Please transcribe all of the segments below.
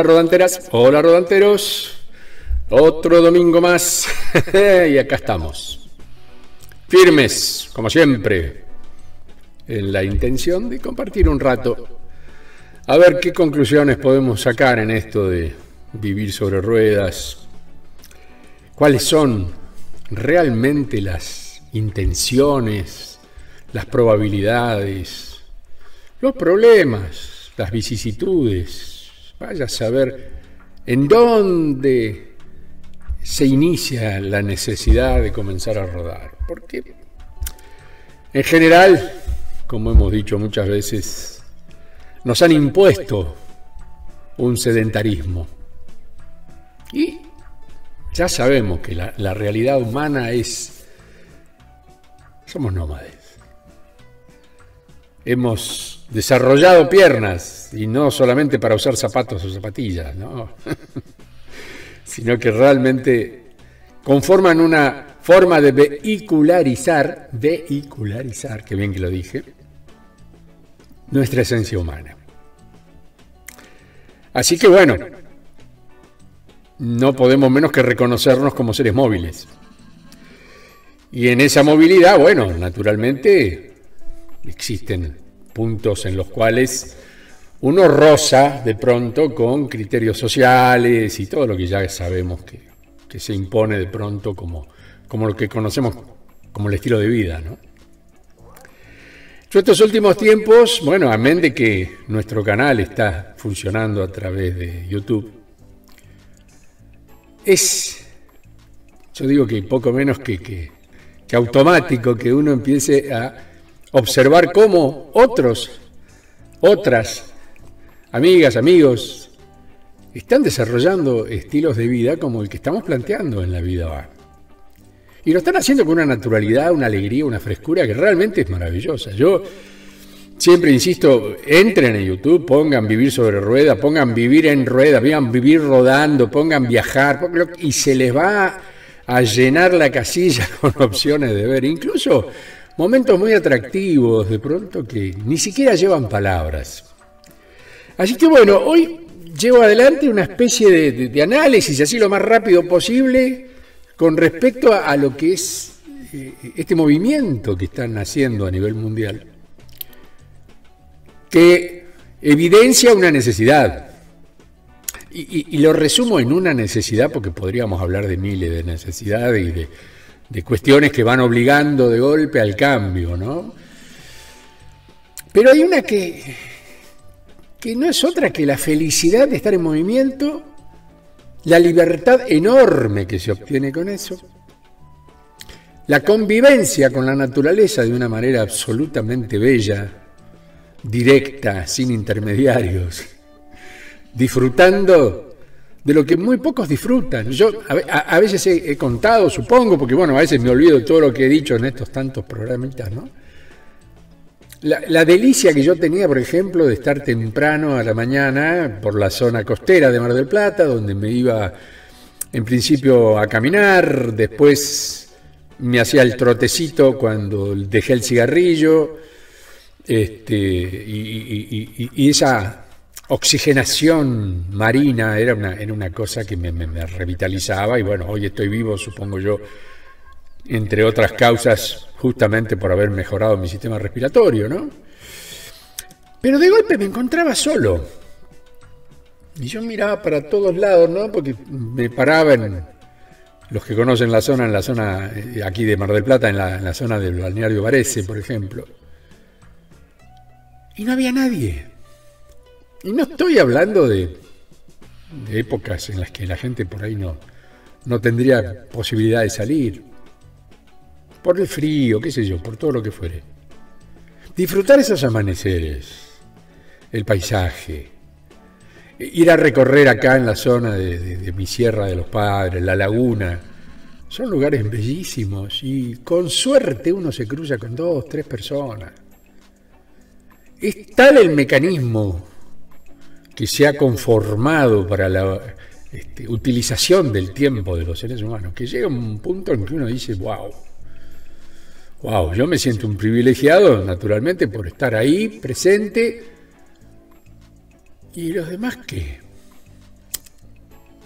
Hola rodanteras, hola rodanteros. Otro domingo más y acá estamos. Firmes, como siempre, en la intención de compartir un rato. A ver qué conclusiones podemos sacar en esto de vivir sobre ruedas. ¿Cuáles son realmente las intenciones, las probabilidades, los problemas, las vicisitudes? Vaya a saber en dónde se inicia la necesidad de comenzar a rodar. Porque en general, como hemos dicho muchas veces, nos han impuesto un sedentarismo. Y ya sabemos que la, realidad humana es... Somos nómades. Hemos desarrollado piernas y no solamente para usar zapatos o zapatillas, ¿no? sino que realmente conforman una forma de vehicularizar, vehicularizar, que bien que lo dije, nuestra esencia humana. Así que bueno, no podemos menos que reconocernos como seres móviles. Y en esa movilidad, bueno, naturalmente existen puntos en los cuales uno roza de pronto con criterios sociales y todo lo que ya sabemos que, se impone de pronto como, como lo que conocemos como el estilo de vida. ¿no? Yo estos últimos tiempos, bueno, amén de que nuestro canal está funcionando a través de YouTube, es, yo digo que poco menos que, que, que automático que uno empiece a observar cómo otros, otras amigas, amigos, están desarrollando estilos de vida como el que estamos planteando en la vida Y lo están haciendo con una naturalidad, una alegría, una frescura que realmente es maravillosa. Yo siempre insisto, entren en YouTube, pongan vivir sobre rueda, pongan vivir en rueda, pongan vivir rodando, pongan viajar, y se les va a llenar la casilla con opciones de ver. Incluso momentos muy atractivos de pronto que ni siquiera llevan palabras. Así que bueno, hoy llevo adelante una especie de, análisis, así lo más rápido posible, con respecto a, lo que es eh, este movimiento que están haciendo a nivel mundial, que evidencia una necesidad. y, lo resumo en una necesidad porque podríamos hablar de miles de necesidades y de, de cuestiones que van obligando de golpe al cambio, ¿no? Pero hay una que, que no es otra que la felicidad de estar en movimiento, la libertad enorme que se obtiene con eso, la convivencia con la naturaleza de una manera absolutamente bella, directa, sin intermediarios, disfrutando de lo que muy pocos disfrutan. Yo a, veces he, contado, supongo, porque bueno, a veces me olvido todo lo que he dicho en estos tantos programitas, ¿no? La, delicia que yo tenía, por ejemplo, de estar temprano a la mañana por la zona costera de Mar del Plata, donde me iba en principio a caminar, después me hacía el trotecito cuando dejé el cigarrillo, este, y esa oxigenación marina era una, una cosa que me, revitalizaba y bueno, hoy estoy vivo, supongo yo, entre otras causas, justamente por haber mejorado mi sistema respiratorio, ¿no? Pero de golpe me encontraba solo. Y yo miraba para todos lados, ¿no? Porque me paraba en, los que conocen la zona, en la zona eh, aquí de Mar del Plata, en la, en la zona del balneario Varese, por ejemplo. Y no había nadie. Y no estoy hablando de, épocas en las que la gente por ahí no, no tendría posibilidad de salir. Por el frío, qué sé yo, por todo lo que fuere. Disfrutar esos amaneceres, el paisaje, ir a recorrer acá en la zona de, mi Sierra de los Padres, la laguna, son lugares bellísimos y con suerte uno se cruza con dos, tres personas. Es tal el mecanismo que se ha conformado para la este, utilización del tiempo de los seres humanos, que llega un punto en que uno dice, wow, wow, yo me siento un privilegiado, naturalmente, por estar ahí, presente, y los demás qué.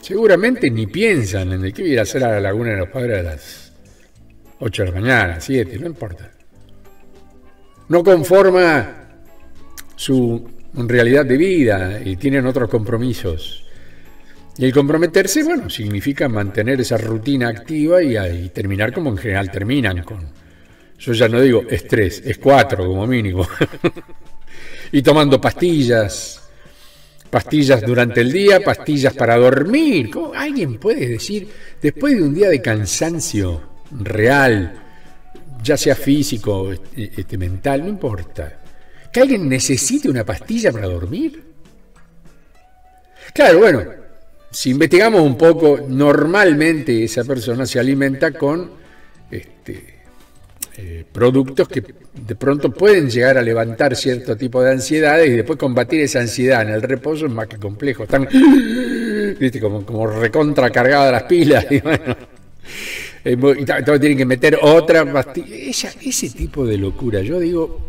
seguramente ni piensan en el que ir a hacer a la laguna de los padres a las 8 de la mañana, 7, no importa. No conforma su realidad de vida y tienen otros compromisos. Y el comprometerse, bueno, significa mantener esa rutina activa y, terminar como en general terminan, con, yo ya no digo estrés, es cuatro como mínimo. y tomando pastillas, pastillas durante el día, pastillas para dormir. ¿Cómo alguien puede decir, después de un día de cansancio real, ya sea físico, este, este, mental, no importa, que alguien necesite una pastilla para dormir? Claro, bueno, si investigamos un poco, normalmente esa persona se alimenta con este, eh, productos que de pronto pueden llegar a levantar cierto tipo de ansiedades y después combatir esa ansiedad en el reposo es más que complejo. Están ¿viste? Como, como recontra cargadas las pilas y bueno. Y tienen que meter otra pastilla. ese tipo de locura, yo digo,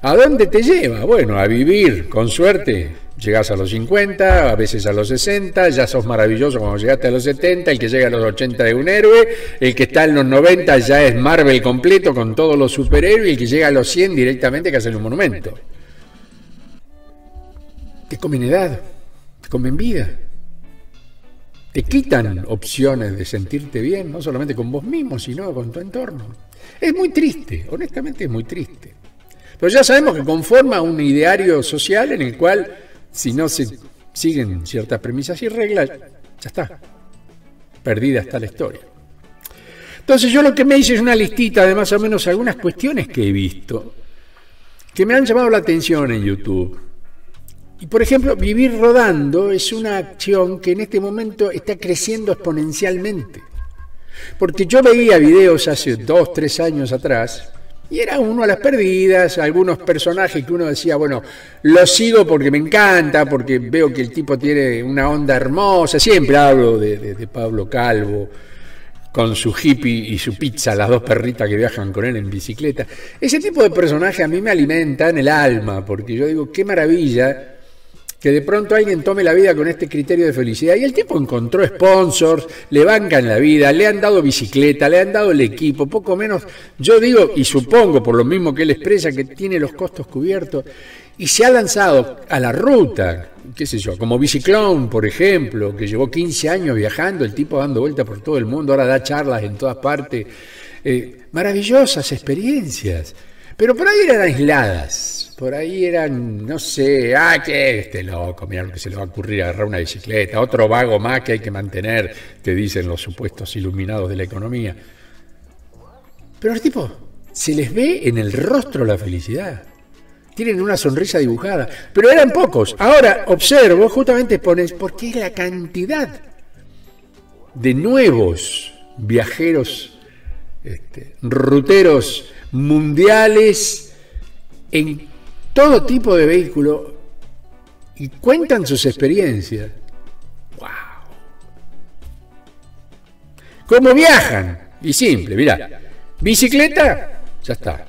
¿a dónde te lleva? Bueno, a vivir, con suerte, Llegás a los 50, a veces a los 60, ya sos maravilloso cuando llegaste a los 70, el que llega a los 80 es un héroe, el que está en los 90 ya es Marvel completo con todos los superhéroes y el que llega a los 100 directamente que hace un monumento. Te comen edad, te comen vida, te quitan opciones de sentirte bien, no solamente con vos mismo, sino con tu entorno. Es muy triste, honestamente es muy triste. Pero ya sabemos que conforma un ideario social en el cual si no se siguen ciertas premisas y reglas, ya está. Perdida está la historia. Entonces yo lo que me hice es una listita de más o menos algunas cuestiones que he visto que me han llamado la atención en YouTube. Y por ejemplo, vivir rodando es una acción que en este momento está creciendo exponencialmente. Porque yo veía videos hace dos, tres años atrás y era uno a las perdidas, algunos personajes que uno decía, bueno, lo sigo porque me encanta, porque veo que el tipo tiene una onda hermosa. Siempre hablo de, Pablo Calvo, con su hippie y su pizza, las dos perritas que viajan con él en bicicleta. Ese tipo de personaje a mí me alimenta en el alma, porque yo digo, qué maravilla que de pronto alguien tome la vida con este criterio de felicidad. Y el tipo encontró sponsors, le bancan la vida, le han dado bicicleta, le han dado el equipo, poco menos. Yo digo, y supongo por lo mismo que él expresa, que tiene los costos cubiertos, y se ha lanzado a la ruta, qué sé yo, como Biciclón, por ejemplo, que llevó 15 años viajando, el tipo dando vueltas por todo el mundo, ahora da charlas en todas partes. Eh, maravillosas experiencias, pero por ahí eran aisladas por ahí eran, no sé, ah, que este loco, mira lo que se le va a ocurrir agarrar una bicicleta, otro vago más que hay que mantener, te dicen los supuestos iluminados de la economía. Pero al tipo se les ve en el rostro la felicidad. Tienen una sonrisa dibujada, pero eran pocos. Ahora observo, justamente pones, porque es la cantidad de nuevos viajeros, este, ruteros mundiales en todo tipo de vehículo y cuentan sus experiencias. ¡Wow! ¿Cómo viajan? Y simple, mira, bicicleta, ya está.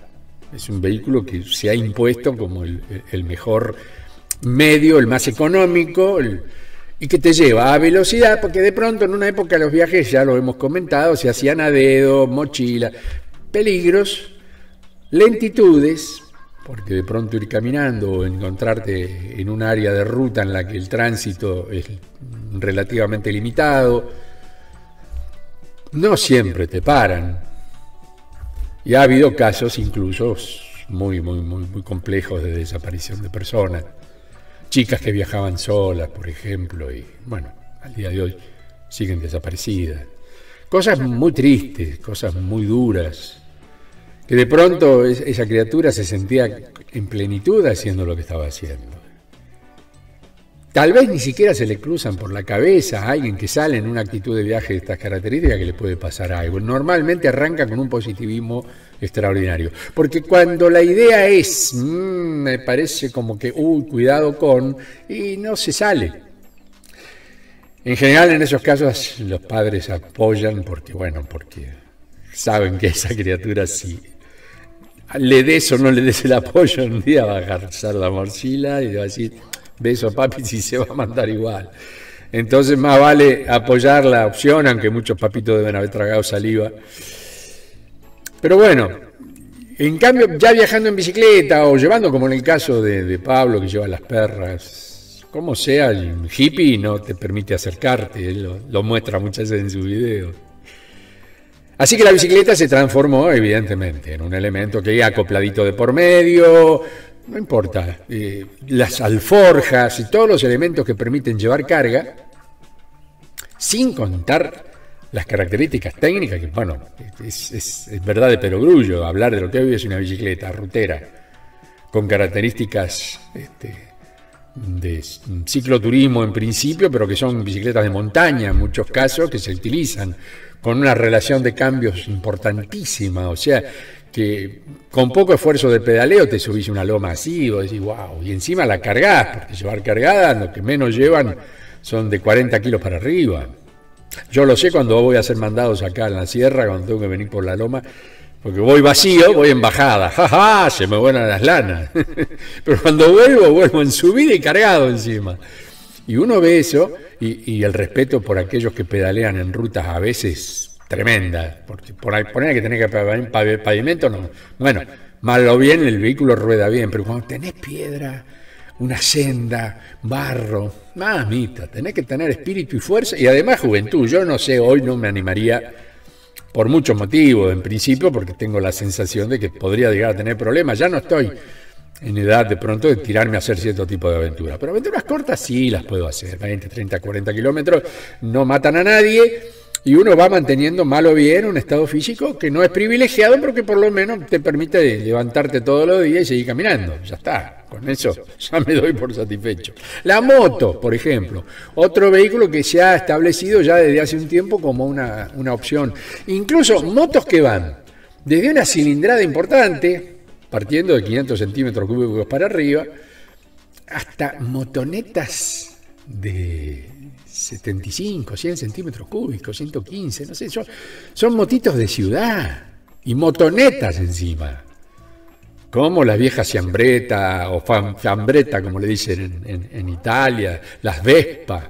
Es un vehículo que se ha impuesto como el, mejor medio, el más económico, y que te lleva a velocidad, porque de pronto en una época los viajes, ya lo hemos comentado, se hacían a dedo, mochila, peligros, lentitudes, porque de pronto ir caminando o encontrarte en un área de ruta en la que el tránsito es relativamente limitado, no siempre te paran. Y ha habido casos incluso muy, muy, muy, muy complejos de desaparición de personas. Chicas que viajaban solas, por ejemplo, y bueno, al día de hoy siguen desaparecidas. Cosas muy tristes, cosas muy duras que de pronto esa criatura se sentía en plenitud haciendo lo que estaba haciendo. Tal vez ni siquiera se le cruzan por la cabeza a alguien que sale en una actitud de viaje de estas características que le puede pasar algo. Normalmente arranca con un positivismo extraordinario. Porque cuando la idea es, mm, me parece como que, uy, cuidado con, y no se sale. En general en esos casos los padres apoyan porque, bueno, porque saben que esa criatura sí le des o no le des el apoyo, un día va a agarrar la mochila y va a decir, beso papi, si se va a mandar igual. Entonces más vale apoyar la opción, aunque muchos papitos deben haber tragado saliva. Pero bueno, en cambio, ya viajando en bicicleta o llevando, como en el caso de, Pablo que lleva las perras, como sea, el hippie no te permite acercarte, lo, lo muestra muchas veces en su video. Así que la bicicleta se transformó, evidentemente, en un elemento que acopladito de por medio, no importa, las alforjas y todos los elementos que permiten llevar carga, sin contar las características técnicas, que bueno, es, verdad de perogrullo hablar de lo que hoy es una bicicleta rutera, con características este, de cicloturismo en principio, pero que son bicicletas de montaña en muchos casos, que se utilizan con una relación de cambios importantísima, o sea, que con poco esfuerzo de pedaleo te subís una loma así, o decís, wow, y encima la cargás, porque llevar cargada, lo que menos llevan son de 40 kilos para arriba. Yo lo sé cuando voy a hacer mandados acá en la sierra, cuando tengo que venir por la loma, porque voy vacío, voy en bajada, jaja, se me vuelan las lanas. Pero cuando vuelvo, vuelvo en subida y cargado encima. Y uno ve eso y, el respeto por aquellos que pedalean en rutas a veces tremenda, porque por ahí poner que tener que pavimento, no. Bueno, mal o bien el vehículo rueda bien, pero cuando tenés piedra, una senda, barro, mamita, tenés que tener espíritu y fuerza y además juventud. Yo no sé, hoy no me animaría por muchos motivos, en principio porque tengo la sensación de que podría llegar a tener problemas. Ya no estoy en edad de pronto de tirarme a hacer cierto tipo de aventura. Pero aventuras cortas sí las puedo hacer, 20, 30, 40 kilómetros, no matan a nadie y uno va manteniendo mal o bien un estado físico que no es privilegiado, pero que por lo menos te permite levantarte todos los días y seguir caminando. Ya está, con eso ya me doy por satisfecho. La moto, por ejemplo, otro vehículo que se ha establecido ya desde hace un tiempo como una, una opción. Incluso motos que van desde una cilindrada importante, partiendo de 500 centímetros cúbicos para arriba, hasta motonetas de 75, 100 centímetros cúbicos, 115, no sé, son, son motitos de ciudad y motonetas encima. Como las viejas Ciambreta o Fiambreta, como le dicen en, Italia, las Vespa.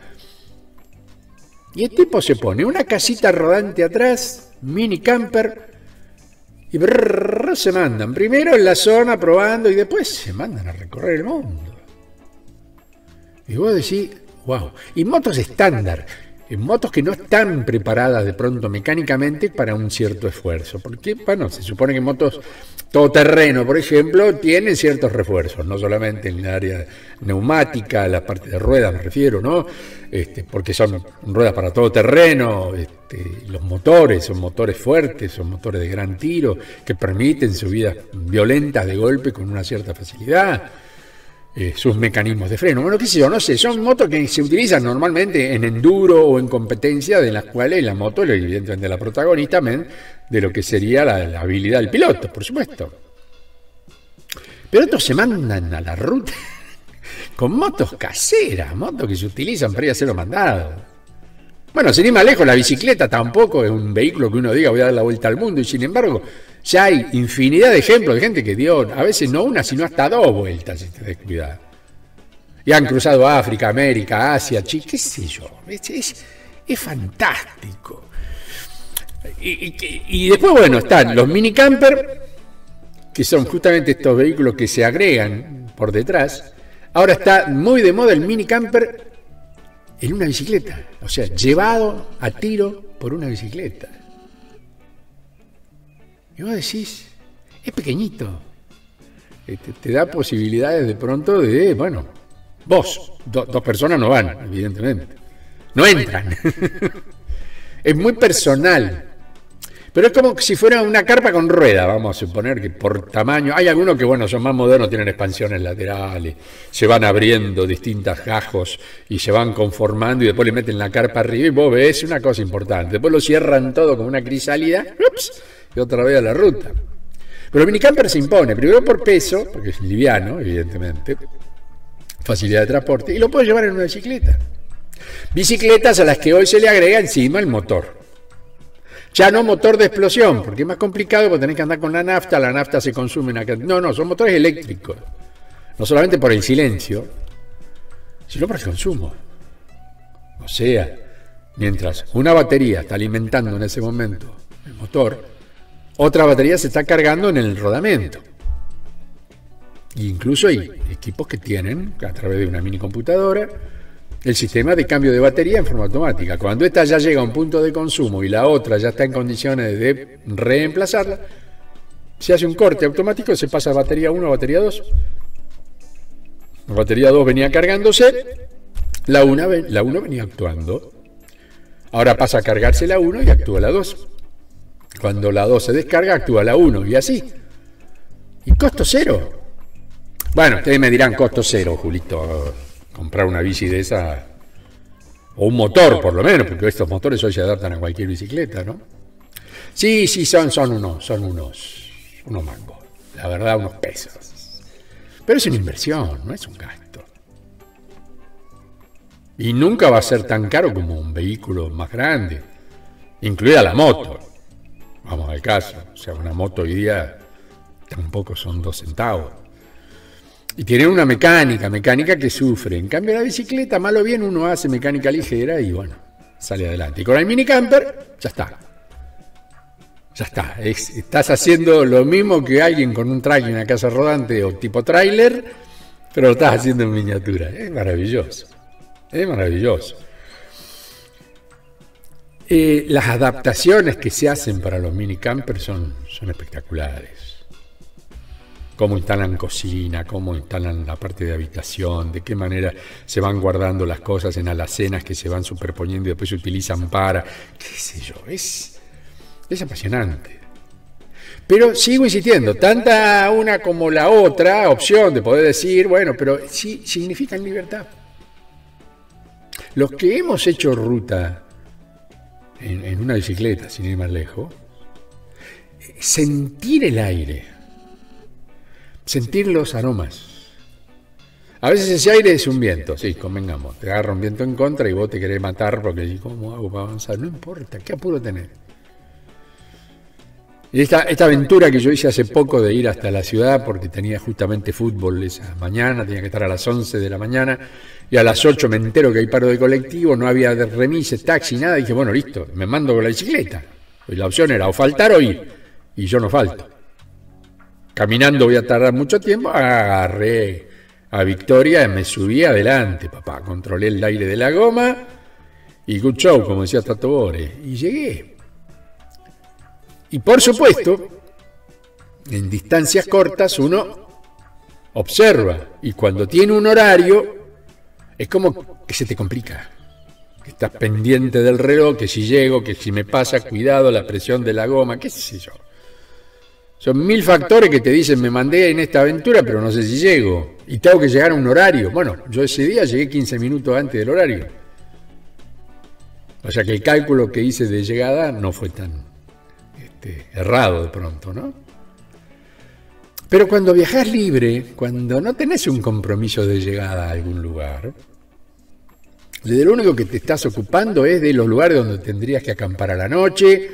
Y el tipo se pone una casita rodante atrás, mini camper, y se mandan. Primero en la zona probando y después se mandan a recorrer el mundo. Y vos decís, Wow. Y motos estándar, motos que no están preparadas de pronto mecánicamente para un cierto esfuerzo. Porque, bueno, se supone que motos todoterreno, por ejemplo, tienen ciertos refuerzos, no solamente en el área neumática, la parte de ruedas me refiero, ¿no? Este, porque son ruedas para todo terreno, este, los motores son motores fuertes, son motores de gran tiro, que permiten subidas violentas de golpe con una cierta facilidad. Eh, sus mecanismos de freno. Bueno, qué sé yo, no sé, son motos que se utilizan normalmente en enduro o en competencia, de las cuales la moto, evidentemente, la protagonista de lo que sería la, habilidad del piloto, por supuesto. Pero otros se mandan a la ruta con motos caseras, motos que se utilizan para ir a hacer los. Bueno, sin ir más lejos, la bicicleta tampoco es un vehículo que uno diga voy a dar la vuelta al mundo y sin embargo ya hay infinidad de ejemplos de gente que dio, a veces no una, sino hasta dos vueltas, si te. Y han cruzado África, América, Asia, Chile, qué sé yo. Es, fantástico. Y, después, bueno, están los mini camper, que son justamente estos vehículos que se agregan por detrás. Ahora está muy de moda el mini camper en una bicicleta, o sea, llevado a tiro por una bicicleta. Y vos decís, es pequeñito. Este, te da posibilidades de pronto de, bueno, vos, dos personas no van, evidentemente. No entran. es muy personal. Pero es como si fuera una carpa con rueda, vamos a suponer que por tamaño. Hay algunos que, bueno, son más modernos, tienen expansiones laterales, se van abriendo distintas gajos y se van conformando y después le meten la carpa arriba y vos ves una cosa importante. Después lo cierran todo con una crisálida. ¡ups! Y otra vez a la ruta. Pero el minicamper se impone, primero por peso, porque es liviano, evidentemente, facilidad de transporte, y lo puede llevar en una bicicleta. Bicicletas a las que hoy se le agrega encima el motor. Ya no motor de explosión, porque es más complicado porque tenés que andar con la nafta, la nafta se consume en No, no, son motores eléctricos. No solamente por el silencio, sino por el consumo. O sea, mientras una batería está alimentando en ese momento el motor, otra batería se está cargando en el rodamiento. incluso hay equipos que tienen, a través de una mini computadora, el sistema de cambio de batería en forma automática. Cuando esta ya llega a un punto de consumo y la otra ya está en condiciones de reemplazarla, se hace un corte automático, se pasa batería 1 a batería 2. La batería 2 venía cargándose, la 1 la venía actuando. Ahora pasa a cargarse la 1 y actúa la 2. Cuando la 2 se descarga, actúa la 1 y así. Y costo cero. Bueno, ustedes me dirán costo cero, Julito comprar una bici de esa, o un motor por lo menos, porque estos motores hoy se adaptan a cualquier bicicleta, ¿no? Sí, sí, son, son unos, son unos, unos mangos, la verdad, unos pesos. Pero es una inversión, no es un gasto. Y nunca va a ser tan caro como un vehículo más grande, incluida la moto. Vamos al caso, o sea, una moto hoy día tampoco son dos centavos. Y tienen una mecánica, mecánica que sufre. En cambio, la bicicleta, malo bien, uno hace mecánica ligera y bueno, sale adelante. Y con el mini camper, ya está. Ya está. estás haciendo lo mismo que alguien con un trailer en una casa rodante o tipo trailer, pero lo estás haciendo en miniatura. Es maravilloso. Es maravilloso. Eh, las adaptaciones que se hacen para los mini campers son, son espectaculares cómo instalan cocina, cómo instalan la parte de habitación, de qué manera se van guardando las cosas en alacenas que se van superponiendo y después se utilizan para, qué sé yo, es, es apasionante. Pero sigo insistiendo, tanta una como la otra opción de poder decir, bueno, pero sí significan libertad. Los que hemos hecho ruta en, una bicicleta, sin ir más lejos, sentir el aire, sentir los aromas. A veces ese aire es un viento, sí, convengamos. Te agarra un viento en contra y vos te querés matar porque ¿cómo hago para avanzar? No importa, ¿qué apuro tener? Esta, esta aventura que yo hice hace poco de ir hasta la ciudad porque tenía justamente fútbol esa mañana, tenía que estar a las 11 de la mañana y a las 8 me entero que hay paro de colectivo, no había remises, taxi, nada. Dije, bueno, listo, me mando con la bicicleta. Y la opción era o faltar o ir. Y yo no falto caminando voy a tardar mucho tiempo, agarré a Victoria me subí adelante, papá. Controlé el aire de la goma y good como decía Tato Bore. Y llegué. Y por supuesto, en distancias cortas uno observa. Y cuando tiene un horario, es como que se te complica. estás pendiente del reloj, que si llego, que si me pasa, cuidado, la presión de la goma, qué sé yo. Son mil factores que te dicen, me mandé en esta aventura, pero no sé si llego. Y tengo que llegar a un horario. Bueno, yo ese día llegué 15 minutos antes del horario. O sea que el cálculo que hice de llegada no fue tan este, errado de pronto, ¿no? Pero cuando viajas libre, cuando no tenés un compromiso de llegada a algún lugar, de lo único que te estás ocupando es de los lugares donde tendrías que acampar a la noche,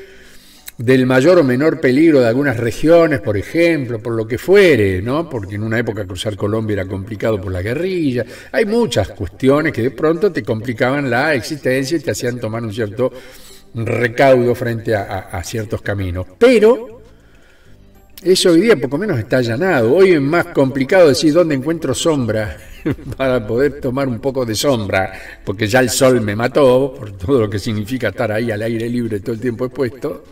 del mayor o menor peligro de algunas regiones, por ejemplo, por lo que fuere, ¿no? Porque en una época cruzar Colombia era complicado por la guerrilla. Hay muchas cuestiones que de pronto te complicaban la existencia y te hacían tomar un cierto recaudo frente a, ciertos caminos. Pero eso hoy día poco menos está allanado. Hoy es más complicado decir dónde encuentro sombra para poder tomar un poco de sombra, porque ya el sol me mató, por todo lo que significa estar ahí al aire libre todo el tiempo expuesto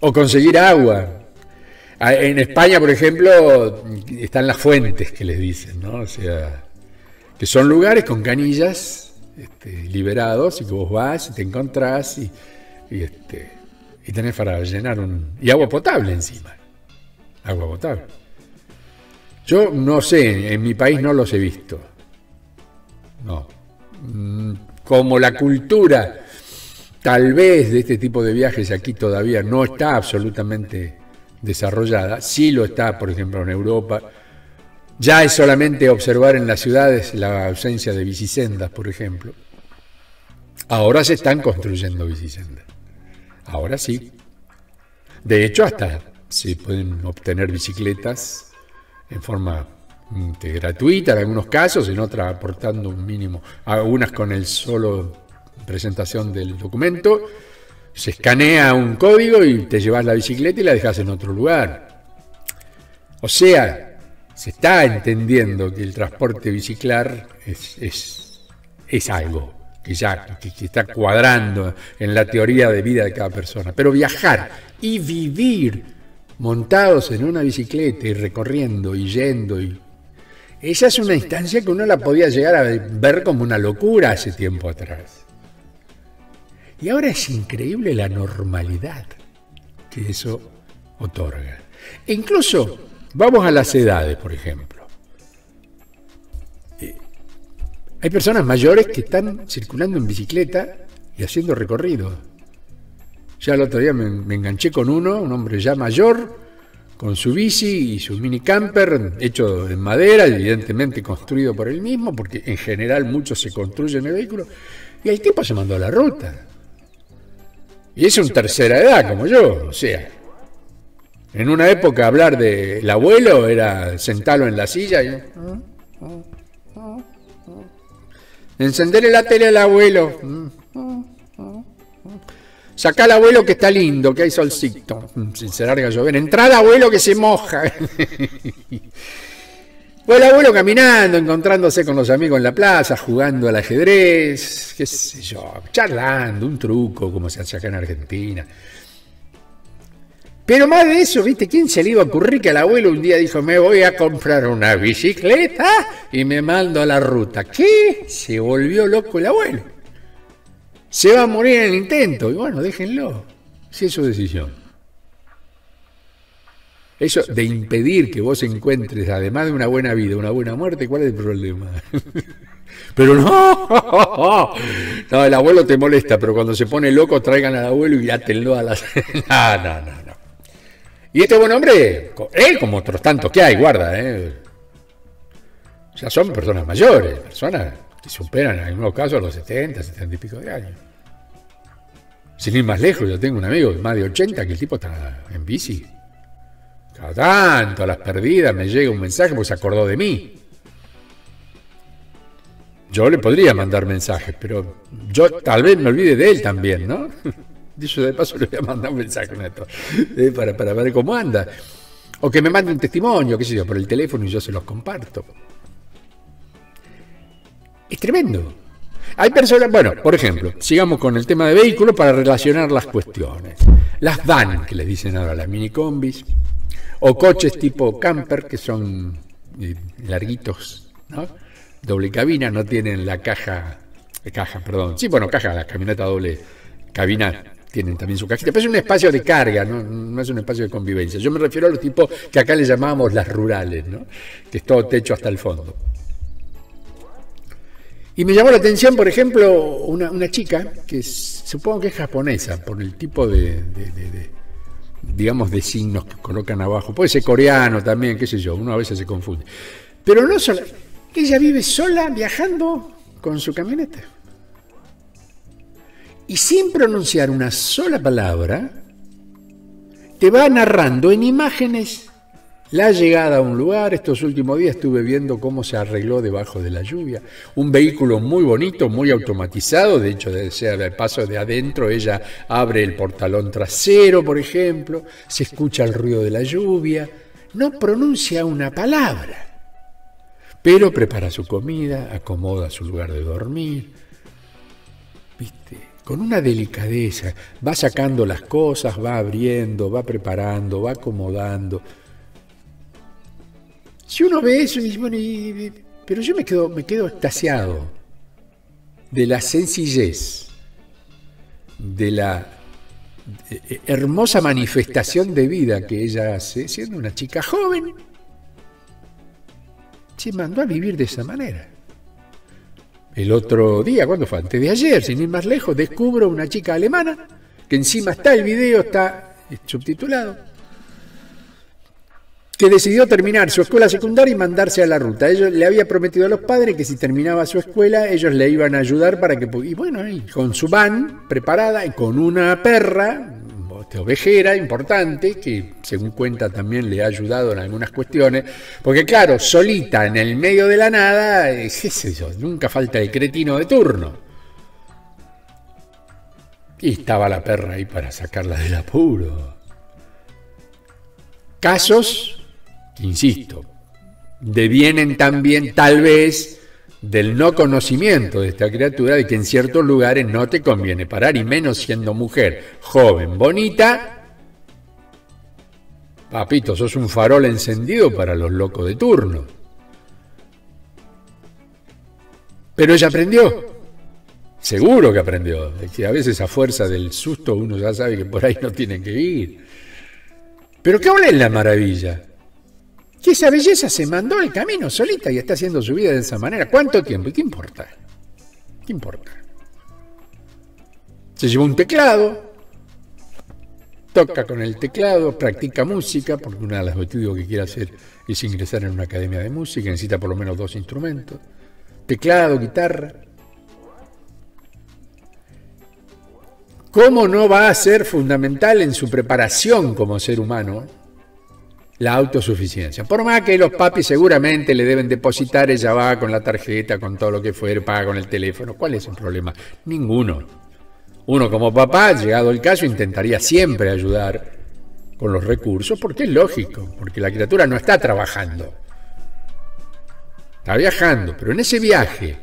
o conseguir agua. Ah, en España, por ejemplo, están las fuentes que les dicen, ¿no? O sea, que son lugares con canillas este, liberados y que vos vas y te encontrás y, este, y tenés para llenar un... y agua potable encima. Agua potable. Yo no sé, en mi país no los he visto. No. Mm, como la cultura tal vez de este tipo de viajes aquí todavía no está absolutamente desarrollada, sí lo está, por ejemplo, en Europa. Ya es solamente observar en las ciudades la ausencia de bicisendas, por ejemplo. Ahora se están construyendo bicisendas. Ahora sí. De hecho, hasta se pueden obtener bicicletas en forma gratuita en algunos casos, en otras aportando un mínimo, algunas con el solo presentación del documento, se escanea un código y te llevas la bicicleta y la dejas en otro lugar. O sea, se está entendiendo que el transporte biciclar es, es, algo que ya que está cuadrando en la teoría de vida de cada persona. Pero viajar y vivir montados en una bicicleta y recorriendo y yendo y esa es una instancia que uno la podía llegar a ver como una locura hace tiempo atrás. Y ahora es increíble la normalidad que eso otorga. E incluso, vamos a las edades, por ejemplo. Eh, hay personas mayores que están circulando en bicicleta y haciendo recorrido. Ya el otro día me enganché con uno, un hombre ya mayor, con su bici y su mini camper hecho en madera, evidentemente construido por él mismo, porque en general muchos se construyen el vehículo, y el tipo se mandó a la ruta. Y es un tercera edad como yo, o sea. En una época hablar del abuelo era sentarlo en la silla y... Encenderle la tele al abuelo. Sacá al abuelo que está lindo, que hay solcito. Si se larga a llover. Entrada abuelo que se moja. Fue el abuelo caminando, encontrándose con los amigos en la plaza, jugando al ajedrez, qué sé yo, charlando, un truco, como se hace acá en Argentina. Pero más de eso, ¿viste? ¿Quién se le iba a ocurrir que el abuelo un día dijo, me voy a comprar una bicicleta y me mando a la ruta? ¿Qué? Se volvió loco el abuelo se va a morir en el intento. Y bueno, déjenlo, si es su decisión. Eso de impedir que vos encuentres, además de una buena vida, una buena muerte, ¿cuál es el problema? pero no, no, el abuelo te molesta, pero cuando se pone loco, traigan al abuelo y átenlo a las. no, no, no, no. Y este buen hombre, él como otros tantos que hay, guarda, ¿eh? Ya son personas mayores, personas que superan en algunos casos los 70, 70 y pico de años. Sin ir más lejos, yo tengo un amigo de más de 80 que el tipo está en bici. Cada tanto, a las perdidas, me llega un mensaje porque se acordó de mí. Yo le podría mandar mensajes, pero yo tal vez me olvide de él también, ¿no? Dicho de paso, le voy a mandar un mensaje neto, eh, para, para ver cómo anda. O que me mande un testimonio, qué sé yo, por el teléfono y yo se los comparto. Es tremendo. Hay personas, bueno, por ejemplo, sigamos con el tema de vehículos para relacionar las cuestiones. Las van, que les dicen ahora las minicombis, o coches tipo camper, que son eh, larguitos, ¿no? Doble cabina, no tienen la caja, caja, perdón, sí, bueno, caja, la camioneta doble cabina tienen también su cajita, pero es un espacio de carga, ¿no? es un espacio de convivencia. Yo me refiero a los tipos que acá le llamábamos las rurales, ¿no? que es todo techo hasta el fondo. Y me llamó la atención, por ejemplo, una, chica que supongo que es japonesa, por el tipo de, digamos, de signos que colocan abajo. Puede ser coreano también, qué sé yo, uno a veces se confunde. Pero no solo, ella vive sola viajando con su camioneta. Y sin pronunciar una sola palabra, te va narrando en imágenes la llegada a un lugar, estos últimos días estuve viendo cómo se arregló debajo de la lluvia. Un vehículo muy bonito, muy automatizado, de hecho, el paso de adentro, ella abre el portalón trasero, por ejemplo, se escucha el ruido de la lluvia, no pronuncia una palabra, pero prepara su comida, acomoda su lugar de dormir, ¿viste? Con una delicadeza, va sacando las cosas, va abriendo, va preparando, va acomodando si uno ve eso y dice, bueno, pero yo me quedo, me quedo extasiado de la sencillez, de la eh, hermosa manifestación de vida que ella hace, siendo una chica joven, se mandó a vivir de esa manera. El otro día, ¿cuándo fue? Antes de ayer, sin ir más lejos, descubro una chica alemana, que encima está el video, está subtitulado, que decidió terminar su escuela secundaria y mandarse a la ruta. Ellos le había prometido a los padres que si terminaba su escuela, ellos le iban a ayudar para que... Y bueno, con su van preparada y con una perra, ovejera importante, que según cuenta también le ha ayudado en algunas cuestiones, porque claro, solita en el medio de la nada, qué sé yo, nunca falta el cretino de turno. Y estaba la perra ahí para sacarla del apuro. Casos, insisto, devienen también tal vez del no conocimiento de esta criatura de que en ciertos lugares no te conviene parar y menos siendo mujer joven, bonita. Papito, sos un farol encendido para los locos de turno. Pero ella aprendió. Seguro que aprendió. que a veces a fuerza del susto uno ya sabe que por ahí no tiene que ir. Pero ¿qué es la maravilla? Que esa belleza se mandó al camino solita y está haciendo su vida de esa manera. ¿Cuánto tiempo? ¿Y qué importa? ¿Qué importa? Se llevó un teclado, toca con el teclado, practica música, porque una de las estudios que quiere hacer es ingresar en una academia de música, necesita por lo menos dos instrumentos, teclado, guitarra. ¿Cómo no va a ser fundamental en su preparación como ser humano la autosuficiencia. Por más que los papis seguramente le deben depositar, ella va con la tarjeta, con todo lo que fuere, paga con el teléfono. ¿Cuál es el problema? Ninguno. Uno como papá, llegado el caso, intentaría siempre ayudar con los recursos, porque es lógico, porque la criatura no está trabajando. Está viajando, pero en ese viaje,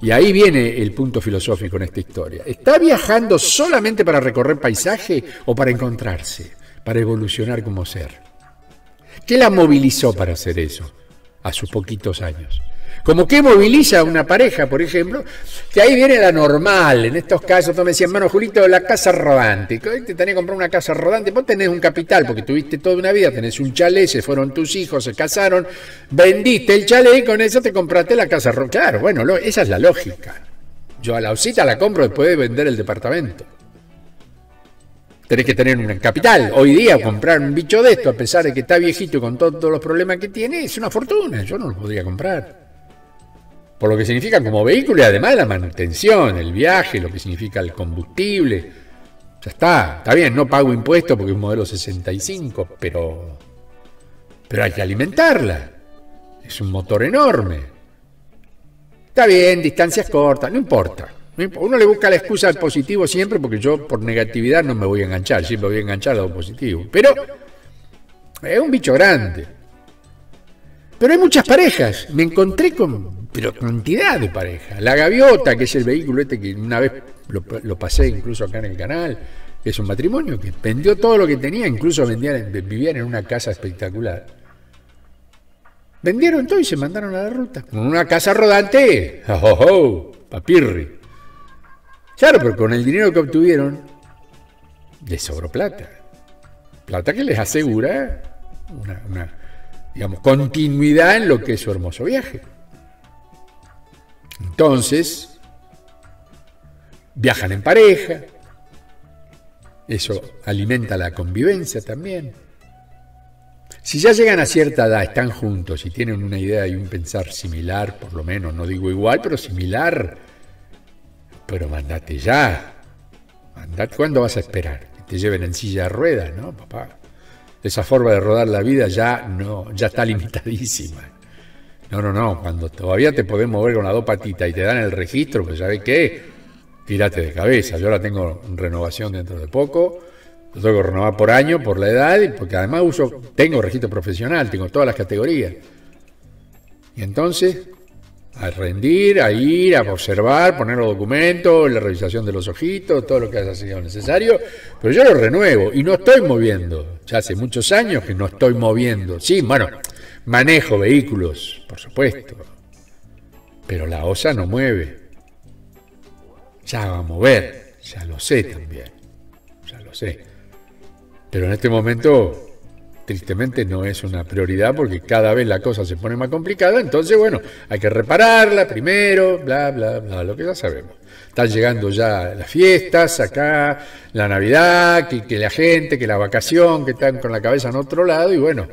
y ahí viene el punto filosófico en esta historia, ¿está viajando solamente para recorrer paisaje o para encontrarse? Para evolucionar como ser. ¿Qué la movilizó para hacer eso a sus poquitos años? Como que moviliza a una pareja, por ejemplo, que ahí viene la normal. En estos casos, me decías, hermano Julito, la casa rodante. Te tenés que comprar una casa rodante. Vos tenés un capital, porque tuviste toda una vida, tenés un chalet, se fueron tus hijos, se casaron, vendiste el chalet y con eso te compraste la casa rodante. Claro, bueno, esa es la lógica. Yo a la osita la compro después de vender el departamento tenés que tener un capital. Hoy día comprar un bicho de esto, a pesar de que está viejito con todos los problemas que tiene, es una fortuna. Yo no lo podría comprar. Por lo que significa como vehículo y además la manutención, el viaje, lo que significa el combustible. Ya está, está bien, no pago impuestos porque es un modelo 65, pero, pero hay que alimentarla. Es un motor enorme. Está bien, distancias cortas, no importa. Uno le busca la excusa al positivo siempre porque yo por negatividad no me voy a enganchar, siempre voy a enganchar a lo positivo. Pero es un bicho grande. Pero hay muchas parejas. Me encontré con pero cantidad de parejas. La gaviota, que es el vehículo este que una vez lo, pasé incluso acá en el canal, es un matrimonio que vendió todo lo que tenía, incluso vendían, vivían en una casa espectacular. Vendieron todo y se mandaron a la ruta. Con una casa rodante, ¡oh, oh, oh! papirri. Claro, pero con el dinero que obtuvieron, les sobró plata. Plata que les asegura una, digamos, continuidad en lo que es su hermoso viaje. Entonces, viajan en pareja, eso alimenta la convivencia también. Si ya llegan a cierta edad, están juntos y tienen una idea y un pensar similar, por lo menos, no digo igual, pero similar pero mandate ya. Mandate, ¿Cuándo vas a esperar? Que te lleven en silla de ruedas, ¿no, papá? Esa forma de rodar la vida ya no, ya está limitadísima. No, no, no. Cuando todavía te podés mover con las dos patitas y te dan el registro, pues ¿sabes qué? Tírate de cabeza. Yo ahora tengo renovación dentro de poco. Lo tengo que renovar por año, por la edad, porque además uso, tengo registro profesional, tengo todas las categorías. Y entonces, a rendir, a ir, a observar, poner los documentos, la revisación de los ojitos, todo lo que haya sido necesario, pero yo lo renuevo y no estoy moviendo. Ya hace muchos años que no estoy moviendo. Sí, bueno, manejo vehículos, por supuesto, pero la OSA no mueve. Ya va a mover, ya lo sé también, ya lo sé. Pero en este momento tristemente no es una prioridad porque cada vez la cosa se pone más complicada, entonces bueno, hay que repararla primero, bla, bla, bla, lo que ya sabemos. Están llegando ya las fiestas, acá, la Navidad, que, la gente, que la vacación, que están con la cabeza en otro lado y bueno,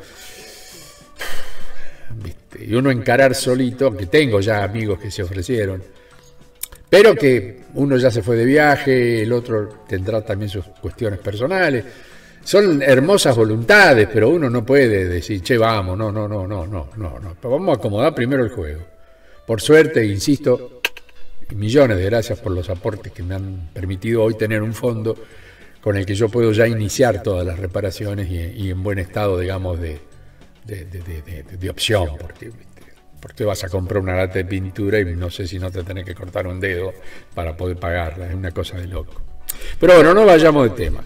y uno encarar solito, que tengo ya amigos que se ofrecieron, pero que uno ya se fue de viaje, el otro tendrá también sus cuestiones personales son hermosas voluntades, pero uno no puede decir, che, vamos, no, no, no, no, no, no, no. Vamos a acomodar primero el juego. Por suerte, insisto, millones de gracias por los aportes que me han permitido hoy tener un fondo con el que yo puedo ya iniciar todas las reparaciones y, en buen estado, digamos, de, de, opción, porque, porque vas a comprar una lata de pintura y no sé si no te tenés que cortar un dedo para poder pagarla, es una cosa de loco. Pero bueno, no vayamos de tema.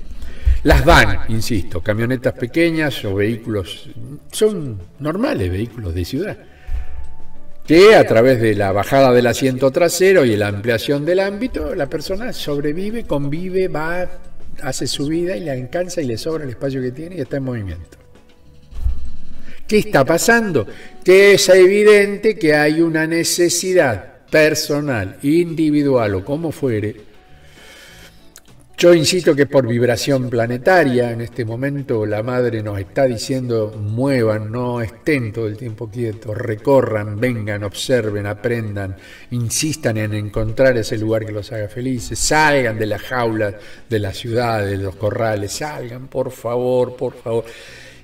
Las van, insisto, camionetas pequeñas o vehículos, son normales vehículos de ciudad, que a través de la bajada del asiento trasero y la ampliación del ámbito, la persona sobrevive, convive, va, hace su vida y le alcanza y le sobra el espacio que tiene y está en movimiento. ¿Qué está pasando? Que es evidente que hay una necesidad personal, individual o como fuere, yo insisto que por vibración planetaria, en este momento la madre nos está diciendo muevan, no estén todo el tiempo quietos, recorran, vengan, observen, aprendan, insistan en encontrar ese lugar que los haga felices, salgan de las jaulas de las ciudades, de los corrales, salgan, por favor, por favor.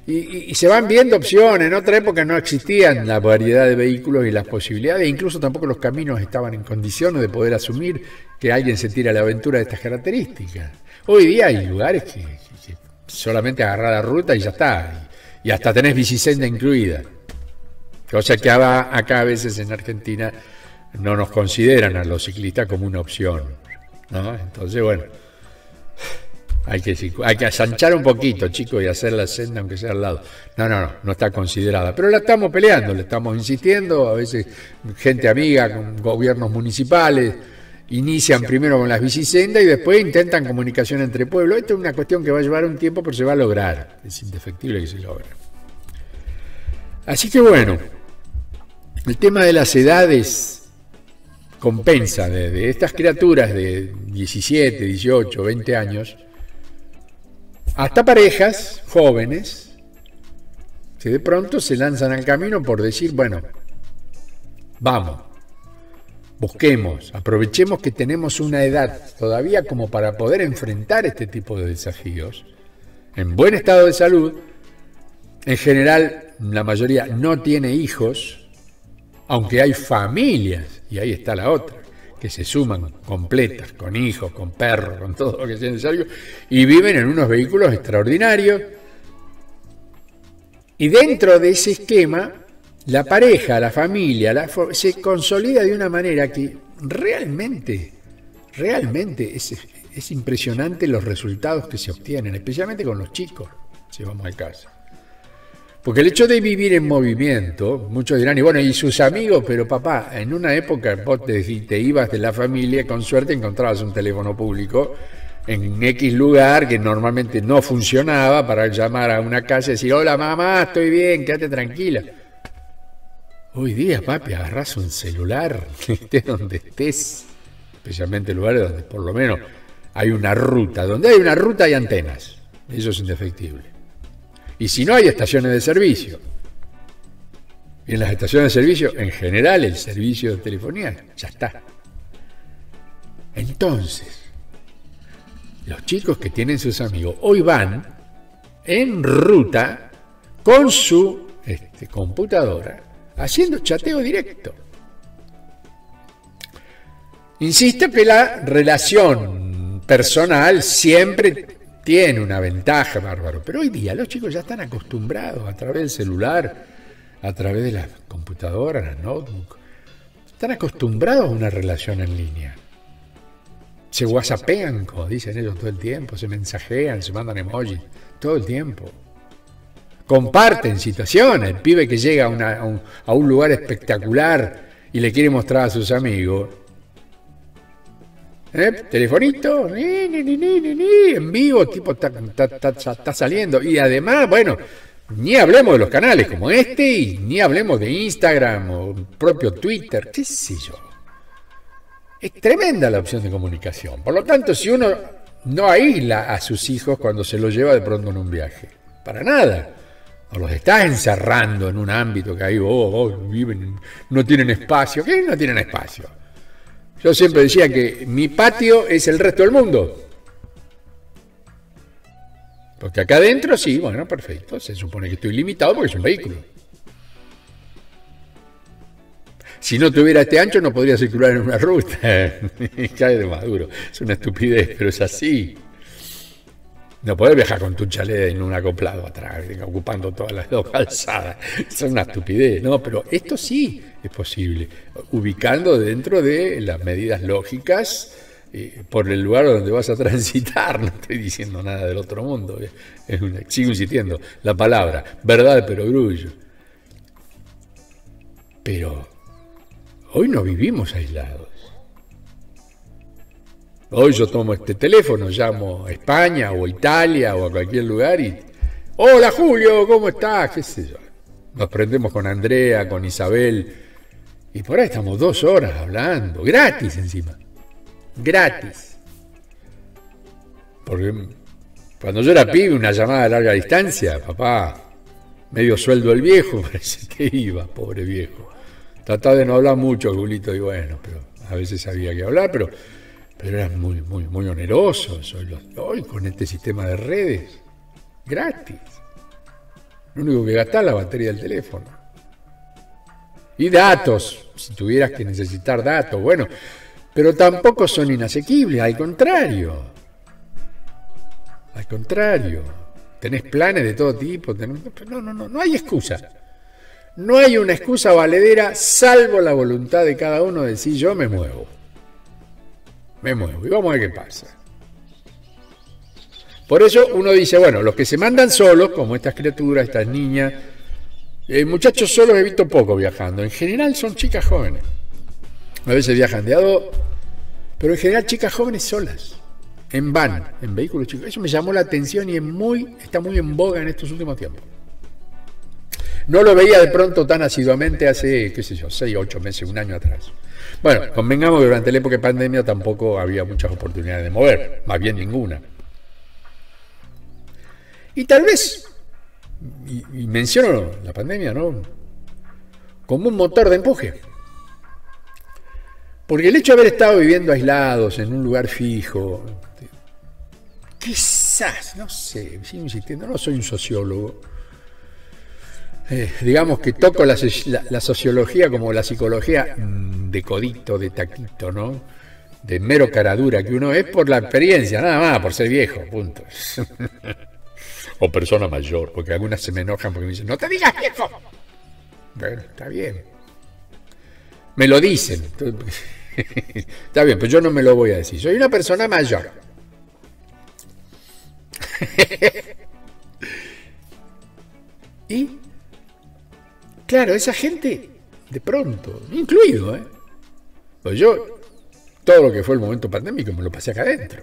Y, se van viendo opciones. En otra época no existían la variedad de vehículos y las posibilidades, incluso tampoco los caminos estaban en condiciones de poder asumir que alguien se tire a la aventura de estas características. Hoy día hay lugares que, solamente agarrar la ruta y ya está. Y, hasta tenés bicisenda incluida. Cosa que acá a veces en Argentina no nos consideran a los ciclistas como una opción. Entonces, bueno. Hay que, hay que asanchar un poquito, chicos, y hacer la senda aunque sea al lado. No, no, no, no está considerada. Pero la estamos peleando, le estamos insistiendo, a veces gente amiga con gobiernos municipales inician primero con las bicisendas y después intentan comunicación entre pueblos. Esto es una cuestión que va a llevar un tiempo, pero se va a lograr. Es indefectible que se logre. Así que bueno, el tema de las edades compensa de, de estas criaturas de 17, 18, 20 años hasta parejas jóvenes que de pronto se lanzan al camino por decir, bueno, vamos, busquemos, aprovechemos que tenemos una edad todavía como para poder enfrentar este tipo de desafíos, en buen estado de salud, en general la mayoría no tiene hijos, aunque hay familias, y ahí está la otra que se suman completas, con hijos, con perros, con todo lo que sea necesario, y viven en unos vehículos extraordinarios. Y dentro de ese esquema, la pareja, la familia, se consolida de una manera que realmente, realmente es, es impresionante los resultados que se obtienen, especialmente con los chicos, si vamos al caso. Porque el hecho de vivir en movimiento, muchos dirán, y bueno, y sus amigos, pero papá, en una época vos te, te ibas de la familia, con suerte encontrabas un teléfono público en X lugar que normalmente no funcionaba para llamar a una casa y decir, hola mamá, estoy bien, quédate tranquila. Hoy día, papi, agarras un celular, estés donde estés, especialmente en lugares donde por lo menos hay una ruta, donde hay una ruta hay antenas, eso es indefectible. Y si no hay estaciones de servicio, y en las estaciones de servicio, en general, el servicio de telefonía, ya está. Entonces, los chicos que tienen sus amigos hoy van en ruta con su este, computadora haciendo chateo directo. Insisto que la relación personal siempre tiene una ventaja, bárbaro. Pero hoy día los chicos ya están acostumbrados a través del celular, a través de las computadoras, las notebooks. Están acostumbrados a una relación en línea. Se whatsappean, como dicen ellos todo el tiempo, se mensajean, se mandan emojis, todo el tiempo. Comparten situaciones. El pibe que llega a, un, a un lugar espectacular y le quiere mostrar a sus amigos, ¿Eh? Telefonito, en vivo, tipo está, saliendo. Y además, bueno, ni hablemos de los canales como este, y ni hablemos de Instagram o propio Twitter, qué sé yo. Es tremenda la opción de comunicación. Por lo tanto, si uno no aísla a sus hijos cuando se los lleva de pronto en un viaje, para nada. O los está encerrando en un ámbito que ahí viven, no tienen espacio. ¿Qué no tienen espacio? Yo siempre decía que mi patio es el resto del mundo. Porque acá adentro sí, bueno, perfecto. Se supone que estoy limitado porque es un vehículo. Si no tuviera este ancho no podría circular en una ruta. Cae de maduro. Es una estupidez, pero es así. No podés viajar con tu chalet en un acoplado atrás, ocupando todas las dos calzadas. Es una estupidez, ¿no? Pero esto sí es posible, ubicando dentro de las medidas lógicas eh, por el lugar donde vas a transitar. No estoy diciendo nada del otro mundo. Eh. Sigo insistiendo, la palabra, verdad pero grullo. Pero hoy no vivimos aislados. Hoy yo tomo este teléfono, llamo a España o Italia o a cualquier lugar y... Hola Julio, ¿cómo estás? ¿Qué sé yo? Nos prendemos con Andrea, con Isabel y por ahí estamos dos horas hablando, gratis encima. Gratis. Porque cuando yo era pibe, una llamada a larga distancia, papá, medio sueldo el viejo, parece que iba, pobre viejo. Trataba de no hablar mucho, Julito, y bueno, pero a veces había que hablar, pero pero eran muy, muy, muy onerosos. Hoy, con este sistema de redes, gratis. Lo único que gasta es la batería del teléfono. Y datos, si tuvieras que necesitar datos, bueno, pero tampoco son inasequibles, al contrario. Al contrario. Tenés planes de todo tipo. no, no, no, no hay excusa. No hay una excusa valedera salvo la voluntad de cada uno de decir yo me muevo me muevo y vamos a ver qué pasa. Por eso uno dice, bueno, los que se mandan solos, como estas criaturas, estas niñas, eh, muchachos solos he visto poco viajando. En general son chicas jóvenes. A veces viajan de a dos, pero en general chicas jóvenes solas, en van, en vehículos chicos. Eso me llamó la atención y es muy, está muy en boga en estos últimos tiempos. No lo veía de pronto tan asiduamente hace, qué sé yo, seis, ocho meses, un año atrás. Bueno, convengamos que durante la época de pandemia tampoco había muchas oportunidades de mover, más bien ninguna. Y tal vez, y, menciono la pandemia, ¿no? Como un motor de empuje. Porque el hecho de haber estado viviendo aislados en un lugar fijo, quizás, no sé, sigo insistiendo, no soy un sociólogo, eh, digamos que toco la, sociología como la psicología de codito, de taquito, ¿no? De mero caradura que uno es por la experiencia, nada más, por ser viejo, punto. o persona mayor, porque algunas se me enojan porque me dicen, no te digas viejo. Bueno, está bien. Me lo dicen. está bien, pues yo no me lo voy a decir. Soy una persona mayor. y Claro, esa gente, de pronto, incluido, ¿eh? Pues yo, todo lo que fue el momento pandémico me lo pasé acá adentro.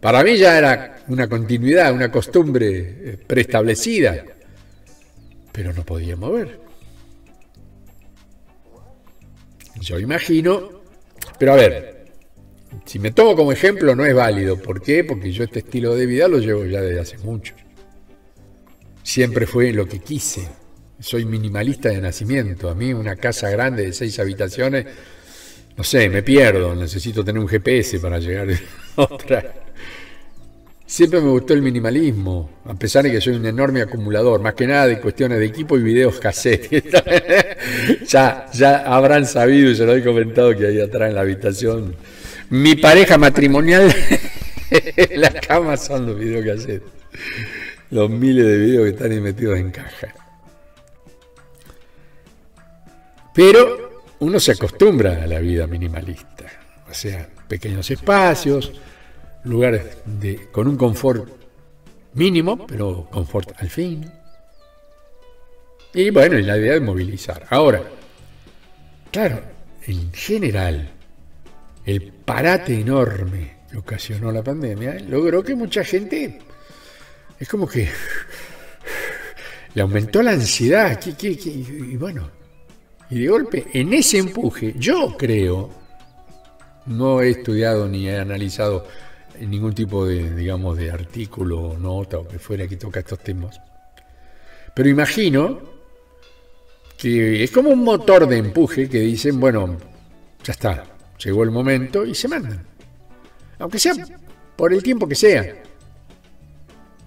Para mí ya era una continuidad, una costumbre eh, preestablecida, pero no podía mover. Yo imagino, pero a ver, si me tomo como ejemplo no es válido. ¿Por qué? Porque yo este estilo de vida lo llevo ya desde hace mucho. Siempre fue lo que quise. Soy minimalista de nacimiento. A mí una casa grande de seis habitaciones, no sé, me pierdo. Necesito tener un GPS para llegar a otra. Siempre me gustó el minimalismo, a pesar de que soy un enorme acumulador, más que nada de cuestiones de equipo y videos cassette. ya, ya habrán sabido y se lo he comentado que ahí atrás en la habitación. Mi pareja matrimonial, las camas son los videos cassette los miles de videos que están ahí metidos en caja. Pero uno se acostumbra a la vida minimalista, o sea, pequeños espacios, lugares de, con un confort mínimo, pero confort al fin. Y bueno, y la idea es movilizar. Ahora, claro, en general, el parate enorme que ocasionó la pandemia logró que mucha gente es como que le aumentó la ansiedad. y bueno, y de golpe, en ese empuje, yo creo, no he estudiado ni he analizado ningún tipo de, digamos, de artículo o nota o que fuera que toca estos temas. Pero imagino que es como un motor de empuje que dicen, bueno, ya está, llegó el momento y se mandan. Aunque sea por el tiempo que sea.